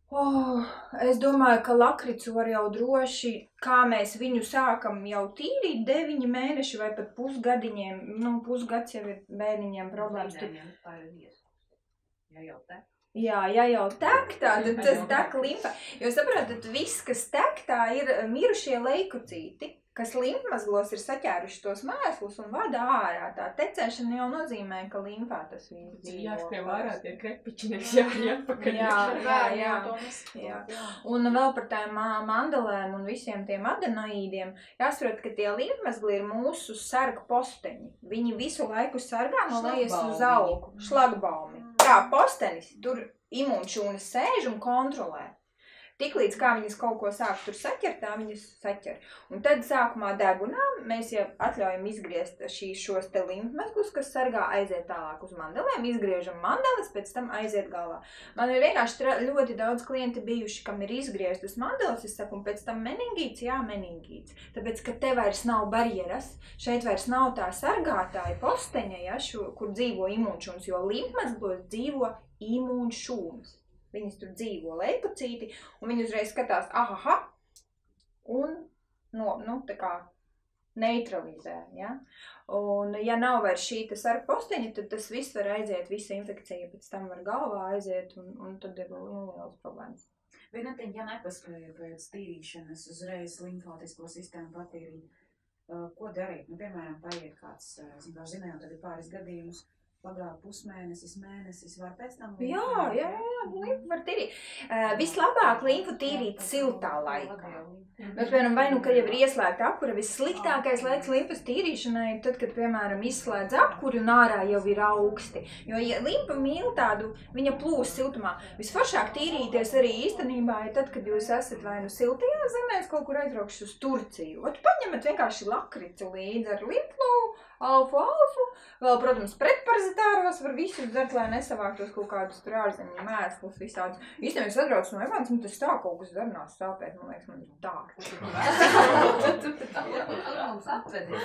B: Oh, es domāju, ka lakricu var jau droši, kā mēs viņu sākam jau tīrīt, deviņi mēneši vai pat pusgadiņiem. Nu, pusgads jau ir bērniņiem problēmas. Tur...
D: Ja jau te.
B: Jā, ja jau tek tā, tad tas tek limfa. Jo saprotat, viss, kas tek tā, ir mirušie leikocīti, kas limfmazglos ir saķēruši tos mēslus un vada ārā. Tā tecēšana jau nozīmē, ka limfā tas viss dzīvo.
C: Jāskrien ārā tie krepiķi, nevis jāiet atpakaļ.
B: Jā, jā, jā. jā. Un vēl par tām mandalēm un visiem tiem adenoīdiem. Jāsaprot, ka tie līmezgli ir mūsu sargu posteņi. Viņi visu laiku sargā no lejas uz augšu. Šlagbaumi. Kā postenis, tur imunšūnas sēž un kontrolē. Tiklīdz kā viņas kaut ko sāk tur saķert, tā viņas saķer. Un tad sākumā degunā mēs jau atļaujam izgriezt šīs šos te limfmezglus, kas sargā aiziet tālāk uz mandelēm, izgriežam mandeles, pēc tam aiziet galvā. Man ir vienkārši ļoti daudz klienti bijuši, kam ir izgrieztas mandeles, es saku, un pēc tam meningīts, jā, meningīts. Tāpēc, ka te vairs nav barjeras, šeit vairs nav tā sargātāja posteņa, ja, šo, kur dzīvo imūnšūnas, jo limfmezglos dzīvo imūnšūnas. Viņas tur dzīvo leipocīti, un viņi uzreiz skatās, aha, un, no, nu, tā kā neutralizē, ja. Un, ja nav vairs šī sarga posteņa, tad tas viss var aiziet, visa infekcija pēc tam var galvā aiziet, un, un tad ir nu, liels problēmas.
H: Vienotien, ja nepaspēja pēc tīrīšanas uzreiz limfātisko sistēmu patīrīt, ko darīt? Nu, piemēram, paiet kāds, zin, kā zinājām, tad ir pāris gadījumus, pagāja pusmēnesis, mēnesis, var pēc tam
B: Jā, jā, jā, jā, limfu var tīrīt. Uh, vislabāk limfu tīrīt siltā laikā. Bet, piemēram, vai nu, kad jau ir ieslēgta apkura, vissliktākais laiks limpas tīrīšanai ir tad, kad, piemēram, izslēdz apkuri un ārā jau ir augsti. Jo, ja limpa mīl tādu, viņa plūs siltumā. Visforšāk tīrīties arī īstenībā ir tad, kad jūs esat vai nu siltajā zemēs kaut kur aizbraukšus uz Turciju. Ot, paņemat vienkārši lakricu līdzi ar limflovu, alfu, alfu. Vēl, protams, pretparazitāros var visus dzert, lai nesavāktos kaut kādus tur ārzemju mēslus visādus. Īstenībā es atbraucu no Evans, man tas tā kaut kas zarnās sāpēt, man liekas, man ir tā.
D: Mums atvedi.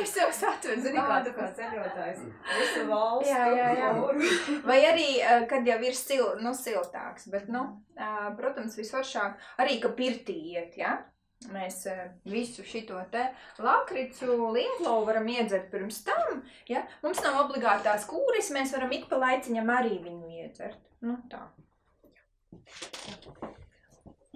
B: Es jau satveru, zini, kā
D: Kādu kā ceļotājs. Visu valstu.
B: Jā, jā, jā. Vai arī, kad jau ir sil, nu, siltāks, bet, nu, protams, visvaršāk arī, ka pirtī iet, ja? Mēs eh, visu šito te lakricu, linklovu varam iedzert pirms tam, ja? Mums nav obligātās kūris, mēs varam ik pa laiciņam arī viņu iedzert. Nu, tā.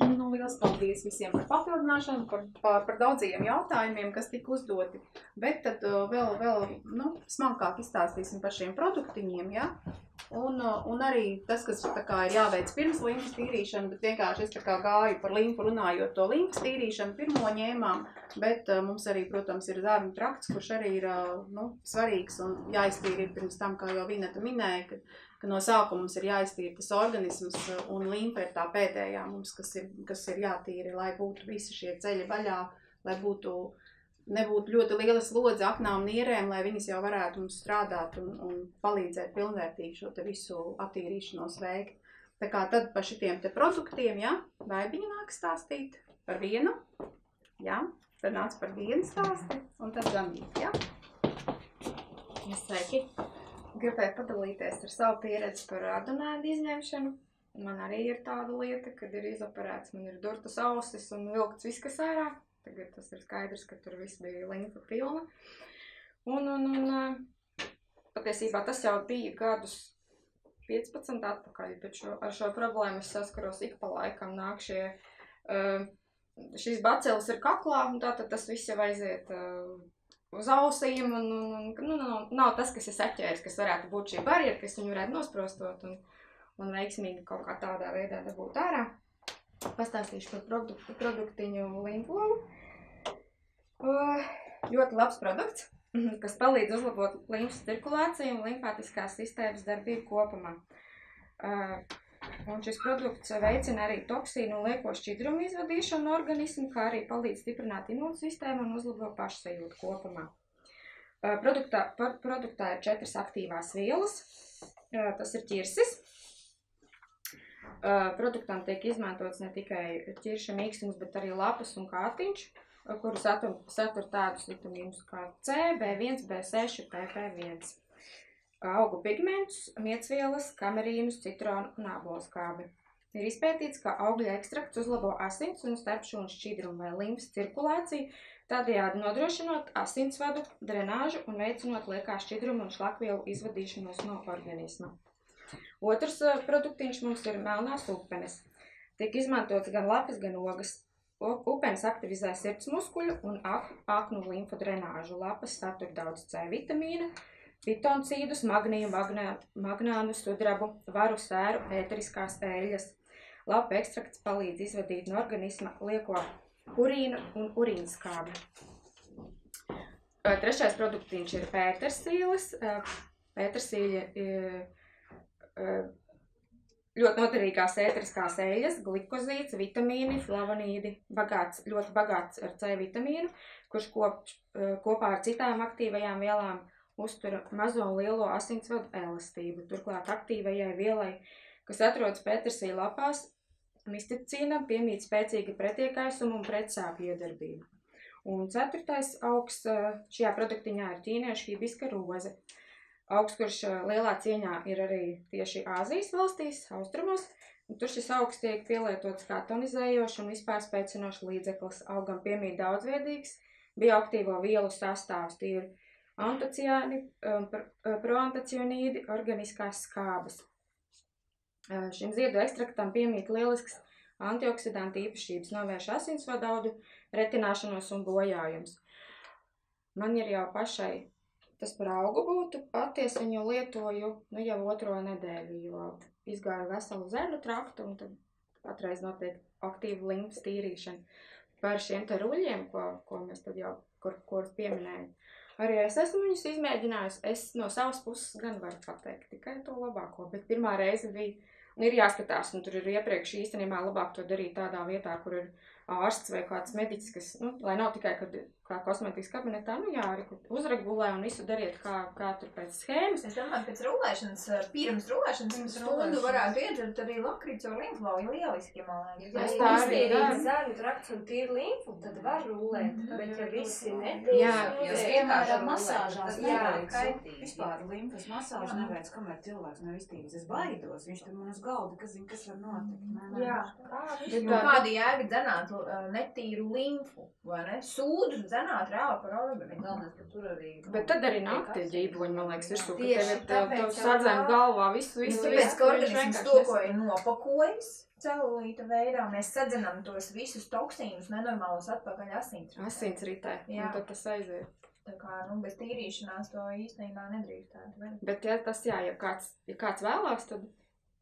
A: Nu, liels paldies visiem par papildināšanu, par, par, par daudziem jautājumiem, kas tika uzdoti. Bet tad uh, vēl, vēl nu, smalkāk izstāstīsim par šiem produktiņiem. Ja?
F: Un, uh, un arī tas, kas kā ir jāveic pirms limfas tīrīšana, bet vienkārši es gāju par limfu runājot to limfas tīrīšanu, pirmo ņēmām, bet uh, mums arī, protams, ir zārmu trakts, kurš arī ir nu, svarīgs un jāiztīra ir pirms tam, kā jau Vineta minēja, ka, ka no sākuma mums ir jāiztīra tas organisms uh, un limfa ir tā pēdējā mums, kas ir, kas ir jātīra, lai būtu visi šie ceļi vaļā, lai būtu nebūtu ļoti liela slodze aknām nierēm, lai viņas jau varētu mums strādāt un, un palīdzēt pilnvērtīgi šo te visu attīrīšanos veikt. Tā kā tad par šitiem te produktiem, jā, Baibiņa nāk stāstīt par vienu, jā, tad nāc par vienu stāsti, un tad jā. Jā, sveiki! Gribēju padalīties ar savu pieredzi par adonēdu izņemšanu. Man arī ir tāda lieta, kad ir izoperēts, man ir durtas ausis un vilkts viss, kas ārā. Tagad tas ir skaidrs, ka tur viss bija limfa pilna. Un, un, un patiesībā tas jau bija gadus 15 atpakaļ, bet šo, ar šo problēmu es saskaros ik pa laikam nāk šie, šīs baceles ir kaklā, un tātad tas viss jau aiziet uz ausīm, un, un, un nu, nav, nav tas, kas ir saķēris, kas varētu būt šī barjera, kas viņu varētu nosprostot un, un veiksmīgi kaut kā tādā veidā dabūt ārā. Pastāstīšu par produktu, produktiņu Linklovu. Uh, ļoti labs produkts, kas palīdz uzlabot limfas cirkulāciju un limfātiskās sistēmas darbību kopumā. Uh, un šis produkts veicina arī toksīnu un lieko šķidrumu izvadīšanu no organismu, kā arī palīdz stiprināt imūnsistēmu un uzlabo pašsajūtu kopumā. Produktā, produktā ir četras aktīvās vielas. Tas ir ķirsis, produktam tiek izmantots ne tikai ķirša mīkstums, bet arī lapas un kātiņš, kuru satur, satur tādus vitamīnus kā C, B1, B6, PP1. Augu pigmentus, miecvielas, kamerīnus, citronu un ābolskābi. Ir izpētīts, ka augļa ekstrakts uzlabo asins un starpšūnu šķidrumu vai limfas cirkulāciju, tādējādi nodrošinot asinsvadu, drenāžu un veicinot liekā šķidrumu un šlakvielu izvadīšanos no organisma. Otrs uh, produktiņš mums ir melnās upenes. Tiek izmantots gan lapas, gan ogas. Upenes aktivizē sirds muskuļu un ak aknu limfu drenāžu. Lapas satur daudz C vitamīna, fitoncīdus, magniju, magnā, magnānu, sudrabu, varu, sēru, ēteriskās eļļas. Lapa ekstrakts palīdz izvadīt no organisma lieko urīnu un urīnskābi. Trešais produktiņš ir pētersīles. Pētersīļa ļoti noderīgās ēteriskās eļļas, glikozīts, vitamīni, flavonīdi, bagāts, ļoti bagāts ar C vitamīnu, kurš kop, kopā ar citām aktīvajām vielām uztur mazo lielo asinsvadu elastību. Turklāt aktīvajai vielai, kas atrodas pētersī lapās, misticīnam piemīt spēcīga pretiekaisuma un pretsāpju iedarbība. Un ceturtais augs šajā produktiņā ir ķīniešu hibiska roze – Augs, kurš lielā cieņā ir arī tieši Āzijas valstīs, austrumos, un tur šis augs tiek pielietots kā tonizējošs un vispārspēcinošs līdzeklis. Augam piemīt daudzveidīgs bioaktīvo vielu sastāvs, ir antociāni, proantacionīdi, organiskās skābes. Šim ziedu ekstraktam piemīt lielisks antioksidantu īpašības, novērš asinsvadaudu, retināšanos un bojājums. Man ir jau pašai Tas par augu būtu. Paties viņu lietoju nu, jau otro nedēļu, jo izgāju veselu zeļu traktu un tad patreiz notiek aktīva limpas tīrīšana. Par šiem te ruļiem, ko, ko mēs tad jau, kur, kurus pieminējam. Arī es esmu viņus izmēģinājusi. Es no savas puses gan varu pateikt tikai to labāko, bet pirmā reize bija, un ir jāskatās, un tur ir iepriekš īstenībā labāk to darīt tādā vietā, kur ir ārsts vai kāds mediķis, kas, nu, lai nav tikai, kad kā kosmetikas kabinetā, nu jā, arī uzregulē un visu dariet kā, kā tur pēc schēmas.
B: Es domāju, pēc rulēšanas, pirms rulēšanas, pirms stundu varētu iedzert arī lakrīts vai limfloju lieliski, man liekas.
E: Ja es tā arī daru. Zāļu trakts un tīri limfu, tad var rulēt, mm -hmm. bet ja visi netīri,
H: jā, jo vienkārši masāžās neveic. Vispār limfas masāžu neveic, kamēr cilvēks nav iztīvis. Es baidos, viņš tur man uz galda, kas zina, kas var notikt.
B: Jā, kā, kāda jēga dzenāt netīru limfu, vai ne? Sūdu dzenāt reāli par organismu.
H: Galvenais, ka tur arī.
D: Bet tad arī nav tie ģībuļi, man liekas, virsū, ka tev ir tev sadzēm galvā visu, visu.
B: Tāpēc, ka organisms to, ko ir nopakojis, celulīta veidā, mēs sadzenam tos visus toksīnus nenormālos atpakaļ asins.
D: Asins ritē, un tad tas aiziet.
B: Tā kā, nu, bez tīrīšanās to īstenībā nedrīkstētu.
C: Bet ja tas, jā, ja kāds, ja kāds vēlās, tad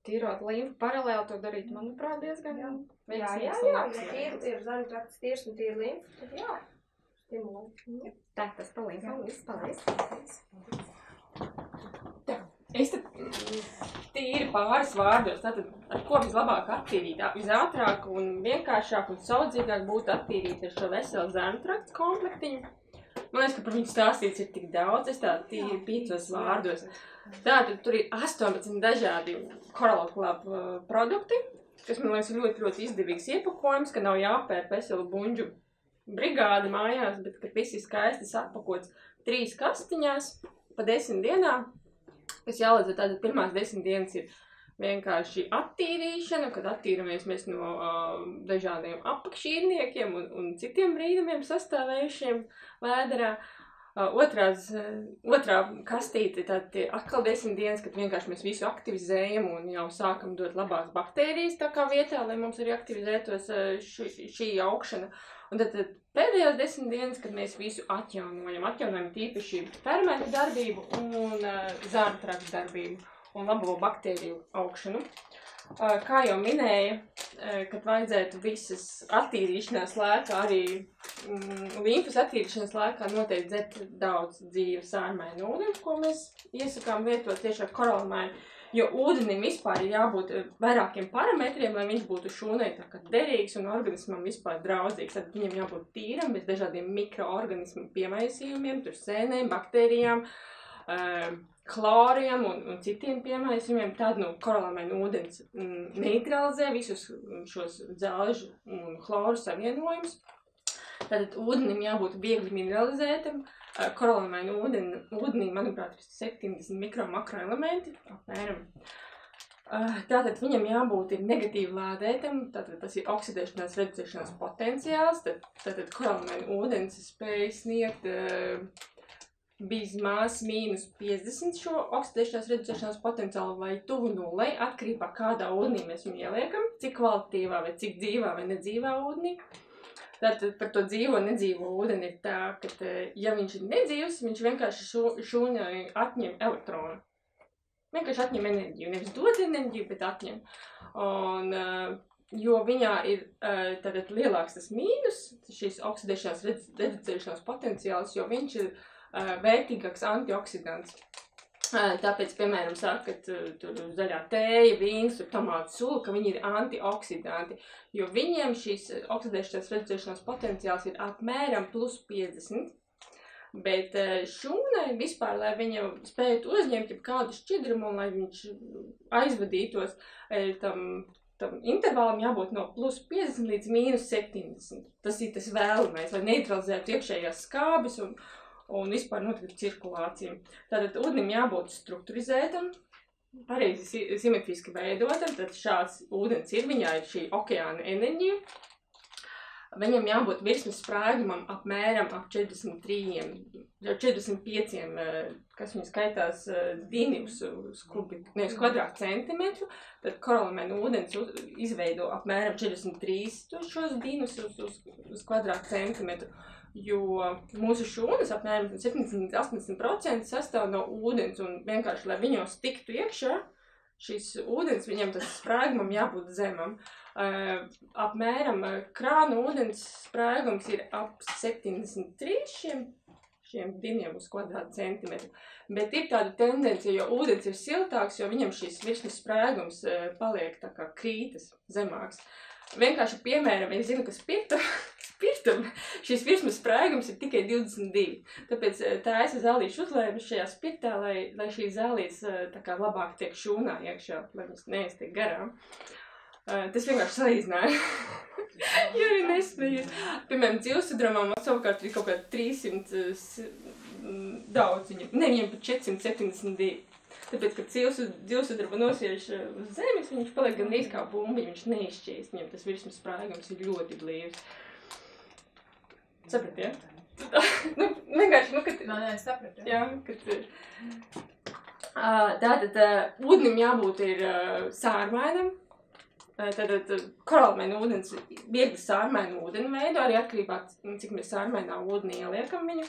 C: tīrot līmfu paralēli to darīt, manuprāt, diezgan
E: Jā,
C: veiksmīgs
E: jā,
C: un
E: jā,
C: labs,
E: ja tīri, ir zaļu trakts tīrs un tīri limfa, tad jā.
C: Tā, tas pa līmfām viss, paldies. Tā, es tad mm, tīri pāris vārdos, tātad ar ko vislabāk attīrīt, visātrāk un vienkāršāk un saudzīgāk būtu attīrīt ar šo veselu zēnu trakts komplektiņu. Man liekas, ka par viņu stāstīts ir tik daudz, es tā tīri piecos vārdos. Tātad tur ir 18 dažādi Coral Club produkti, kas man liekas ļoti, ļoti izdevīgs iepakojums, ka nav jāpērk veselu buņģu brigādi mājās, bet ka viss ir skaisti sapakots trīs kastiņās pa desmit dienām, kas jālaiž tātad pirmās desmit dienas ir vienkārši attīrīšana, kad attīramies mēs no uh, dažādiem apakšīrniekiem un, un citiem brīnumiem sastāvējušiem vēderā. Uh, otrās, uh, otrā kastīte tad atkal desmit dienas, kad vienkārši mēs visu aktivizējam un jau sākam dot labās baktērijas tā kā vietā, lai mums arī aktivizētos uh, ši, šī augšana. Un tad, tad pēdējās desmit dienas, kad mēs visu atjaunojam, atjaunojam tīpaši fermentu darbību un uh, zārnu traktu darbību un labo baktēriju augšanu. Uh, Kā jau minēja, uh, kad vajadzētu visas attīrīšanās laikā, arī mm, līmfas attīrīšanas laikā noteikti dzert daudz dzīvu sārmainu ūdeni, ko mēs iesakām lietot tieši ar koralmainu. Jo ūdenim vispār ir jābūt eh, vairākiem parametriem, lai viņš būtu šūnai derīgs un organismam vispār draudzīgs. Tad viņam jābūt tīram, bez dažādiem mikroorganismu piemaisījumiem, tur sēnēm, baktērijām, uh, chloriem un, un citiem piemaisījumiem. Tad nu, koralamaina ūdens mm, neutralizē visus šos dzelžu un chloru savienojumus. Tātad ūdenim jābūt viegli mineralizētam. Uh, koralamaina ūdeni, ūdenī, manuprāt, ir 70 mikro makroelementi apmēram. Uh, Tātad viņam jābūt ir negatīvi lādētam, tātad tas ir oksidēšanās, reducēšanās potenciāls, tad, tātad koralamaina ūdens spēj sniegt uh, bizmās mīnus 50 šo oksidēšanās, reducēšanās potenciālu vai tuvu nulai, atkarībā kādā ūdenī mēs viņu ieliekam, cik kvalitīvā vai cik dzīvā vai nedzīvā ūdenī. Tātad par to dzīvo, nedzīvo ūdeni ir tā, ka, eh, ja viņš ir nedzīvs, viņš vienkārši šūnai atņem elektronu. Vienkārši atņem enerģiju. Nevis dod enerģiju, bet atņem. Un, uh, jo viņā ir uh, tātad lielāks tas mīnus, šīs oksidēšanās, redz- reducēšanās potenciāls, jo viņš ir vērtīgāks antioksidants. Ā, Tāpēc, piemēram, saka, ka tu- tur zaļā tēja, vīns, tomātu sula, ka viņi ir antioksidanti, jo viņiem šīs oksidēšanās, reducēšanās potenciāls ir apmēram plus 50. Bet eh, šūnai vispār, lai viņa spētu uzņemt kādu šķidrumu un lai viņš aizvadītos, eh, tam, tam intervālam jābūt no plus 50 līdz mīnus 70. Tas ir tas vēlamais, lai neutralizētu iekšējās skābes un, un vispār notiktu cirkulācija. Tātad ūdenim jābūt strukturizētam, pareizi si- simetriski veidotam, tad šāds ūdens ir, viņā ir šī okeāna enerģija. Viņam jābūt virsmas sprāgumam apmēram ap 43, jau 45, eh, kas viņu skaitās eh, dini uz, uz, kubi, ne, uz kvadrātu centimetru. Tad koralamēna ūdens izveido apmēram 43 tu- šos dinus uz, uz, uz kvadrātu centimetru. Jo mūsu šūnas apmēram 70-80% sastāv no ūdens, un vienkārši, lai viņos tiktu iekšā, šis ūdens, viņam tas sprāgumam jābūt zemam. Uh, apmēram uh, krāna ūdens sprāgums ir ap 73 šiem, šiem diniem uz kvadrātu centimetru. Bet ir tāda tendence, jo ūdens ir siltāks, jo viņam šis virsmas sprāgums uh, paliek tā kā krītas zemāks. Vienkārši piemēram, es zinu, ka spirtam, spirtam šis virsmas sprāgums ir tikai 22. Tāpēc eh, tā es zālīšu uzlēmu šajā spirtā, lai, lai šī zālītes eh, tā kā labāk tiek šūnā iekšā, lai viņas neiestiek garām. Eh, Tas vienkārši salīdzināja. jo arī nesmējies. Piemēram, dzīvesudramam savukārt ir kaut kā 300 eh, s- mm, daudz viņam. Ne, viņam pat 472. Tāpēc, kad dzīvesudraba nosiež eh, uz zemes, viņš paliek gandrīz kā bumbiņš, viņš neizšķīst. Viņam tas virsmas sprāgums ir ļoti blīvs. Saprat, ja? nu, vienkārši, nu, kad...
B: Man ir sapratu.
C: Jā, kad... Uh, tātad uh, ūdenim jābūt ir uh, sārmainam. Tātad koralmaina ūdens viegli sārmaina ūdeni veido, arī atkarībā, cik mēs sārmainā ūdenī ieliekam viņu.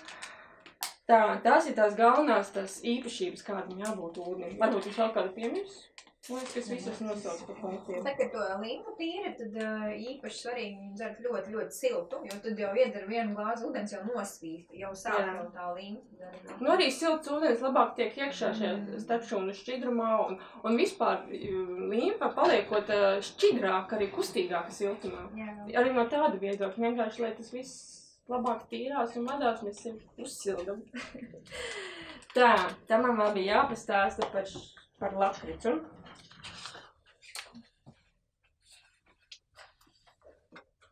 C: Tā, tās ir tās galvenās tās īpašības, kādam jābūt ūdenim. Varbūt jūs vēl kādu piemirst? Lai es kas visas nosauc par punktiem.
B: Tā, kad to limfu tīri, tad uh, īpaši svarīgi dzert ļoti, ļoti siltu, jo tad jau iedzer vienu glāzi ūdens jau nosvīst, jau sāk jau tā darba.
C: Nu, arī silts ūdens labāk tiek iekšā šajā starpšūnu šķidrumā, un, un vispār limfa paliekot uh, šķidrāk, arī kustīgāka siltumā.
B: Jā.
C: Arī no tāda viedokļa, vienkārši, lai tas viss labāk tīrās un vadās, mēs uzsildam. Tā, tam man vēl bija jāpastāsta par, par lakricu.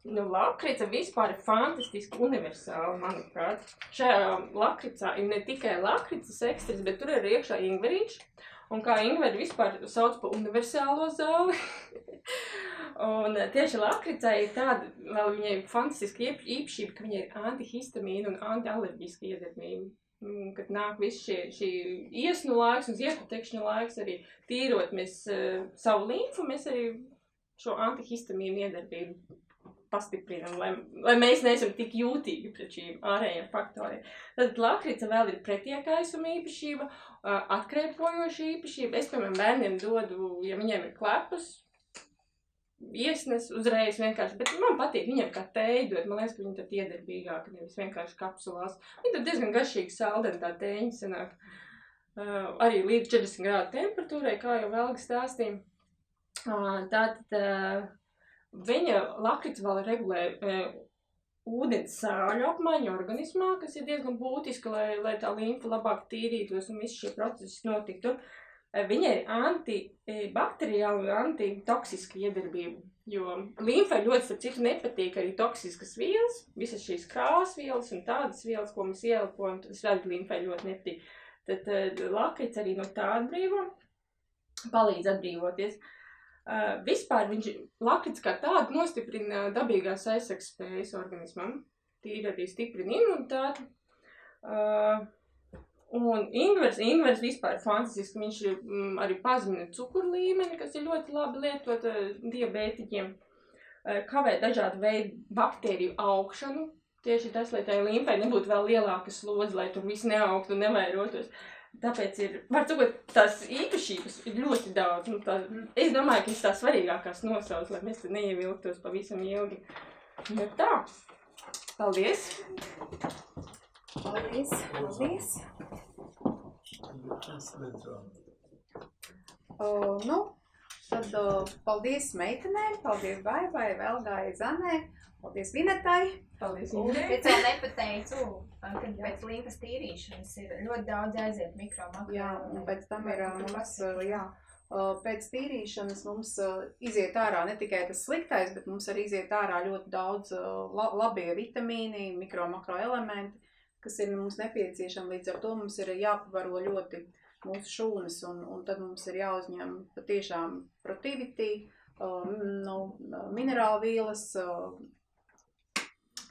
C: Nu, lakrica vispār ir fantastiski universāla, manuprāt. Šajā lakricā ir ne tikai lakricas ekstras, bet tur ir iekšā ingverīši. Un kā ingveri vispār sauc par universālo zāli. un tieši lakricā ir tāda, vēl viņai fantastiska īpašība, ka viņai ir antihistamīna un antialerģiska iedarbība. Kad nāk viss šie, šī iesnu laiks un ziepju tekšņu laiks, arī tīrot mēs uh, savu līmfu, mēs arī šo antihistamīnu iedarbību pastiprinam, lai, lai mēs neesam tik jūtīgi pret šīm ārējiem faktoriem. Tad lakrica vēl ir pretiekaisuma īpašība, atkrēpojoša īpašība. Es, piemēram, bērniem dodu, ja viņiem ir klepas, iesnes uzreiz vienkārši, bet man patīk viņiem kā tēju dot, man liekas, ka viņi tad iedarbīgāki, nevis vienkārši kapsulās. Viņi tad diezgan garšīgi saldeni tā tēņa sanāk. Uh, arī līdz 40 grādu temperatūrai, kā jau Velga stāstīja. Uh, tātad uh, viņa lakrica vēl regulē uh, ūdens sāļu apmaiņu organismā, kas ir diezgan būtiska, lai, lai tā limfa labāk tīrītos un visi šie procesi notiktu. Eh, Viņai ir antibakteriāla un antitoksiska iedarbība. Jo limfai ļoti, starp citu, nepatīk arī toksiskas vielas, visas šīs krāsvielas un tādas vielas, ko mēs ieelpojam, tas arī limfai ļoti nepatīk. Tad uh, lakrica arī no tā atbrīvo, palīdz atbrīvoties. Uh, vispār viņš lakrica kā tāda nostiprina dabīgās aizsardzības spējas organismam. Tīri arī stiprina imunitāti. Uh, un ingvers, ingvers vispār ir fantastisks. Viņš mm, arī pazemina cukuru līmeni, kas ir ļoti labi lietot uh, diabētiķiem. Uh, kavē dažādu veidu baktēriju augšanu. Tieši tas, lai tai limfai nebūtu vēl lielāka slodze, lai tur viss neaugtu un nevairotos. Tāpēc ir, var teikt, tās īpašības ir ļoti daudz. Nu, tā, es domāju, ka viņš tās svarīgākās nosauc, lai mēs neievilktos pavisam ilgi. Nu tā, paldies!
A: Paldies! Paldies! Uh, nu, tad uh, paldies meitenēm, paldies Baibai, Velgai, Zanē, paldies Vinetai.
C: Paldies, Ingrid.
B: Bet vēl nepateicu, kad pēc limfas tīrīšanas ir ļoti daudz aiziet mikro makro.
A: Jā, un pēc tam ir mums, jā, pēc tīrīšanas mums iziet ārā ne tikai tas sliktais, bet mums arī iziet ārā ļoti daudz la labie vitamīni, mikro, makro elementi, kas ir mums nepieciešami. Līdz ar to mums ir jāpavaro ļoti mūsu šūnas, un, un tad mums ir jāuzņem patiešām protivitī, uh, no, minerālu vielas, uh,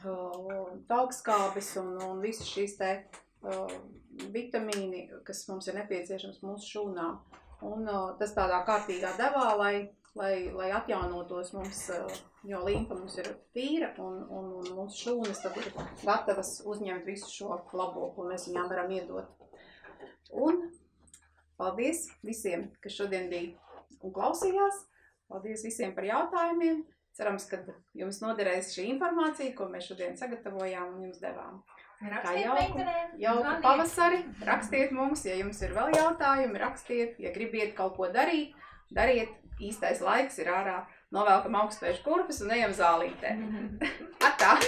A: uh, taukskābes un, un visas šīs te uh, vitamīni, kas mums ir nepieciešams mūsu šūnām. Un tas tādā kārtīgā devā, lai, lai, lai atjaunotos mums, jo līmfa mums ir tīra un, un, un mūsu šūnas tad ir gatavas uzņemt visu šo labo, ko mēs viņām varam iedot. Un paldies visiem, kas šodien bija un klausījās. Paldies visiem par jautājumiem. Cerams, ka jums noderēs šī informācija, ko mēs šodien sagatavojām un jums devām.
B: Rakstiet
A: jauku- Jauku pavasari, rakstiet mums, ja jums ir vēl jautājumi, rakstiet, ja gribiet kaut ko darīt, dariet, īstais laiks ir ārā, novelkam augstspēšu kurpes un ejam zālītē. Atā!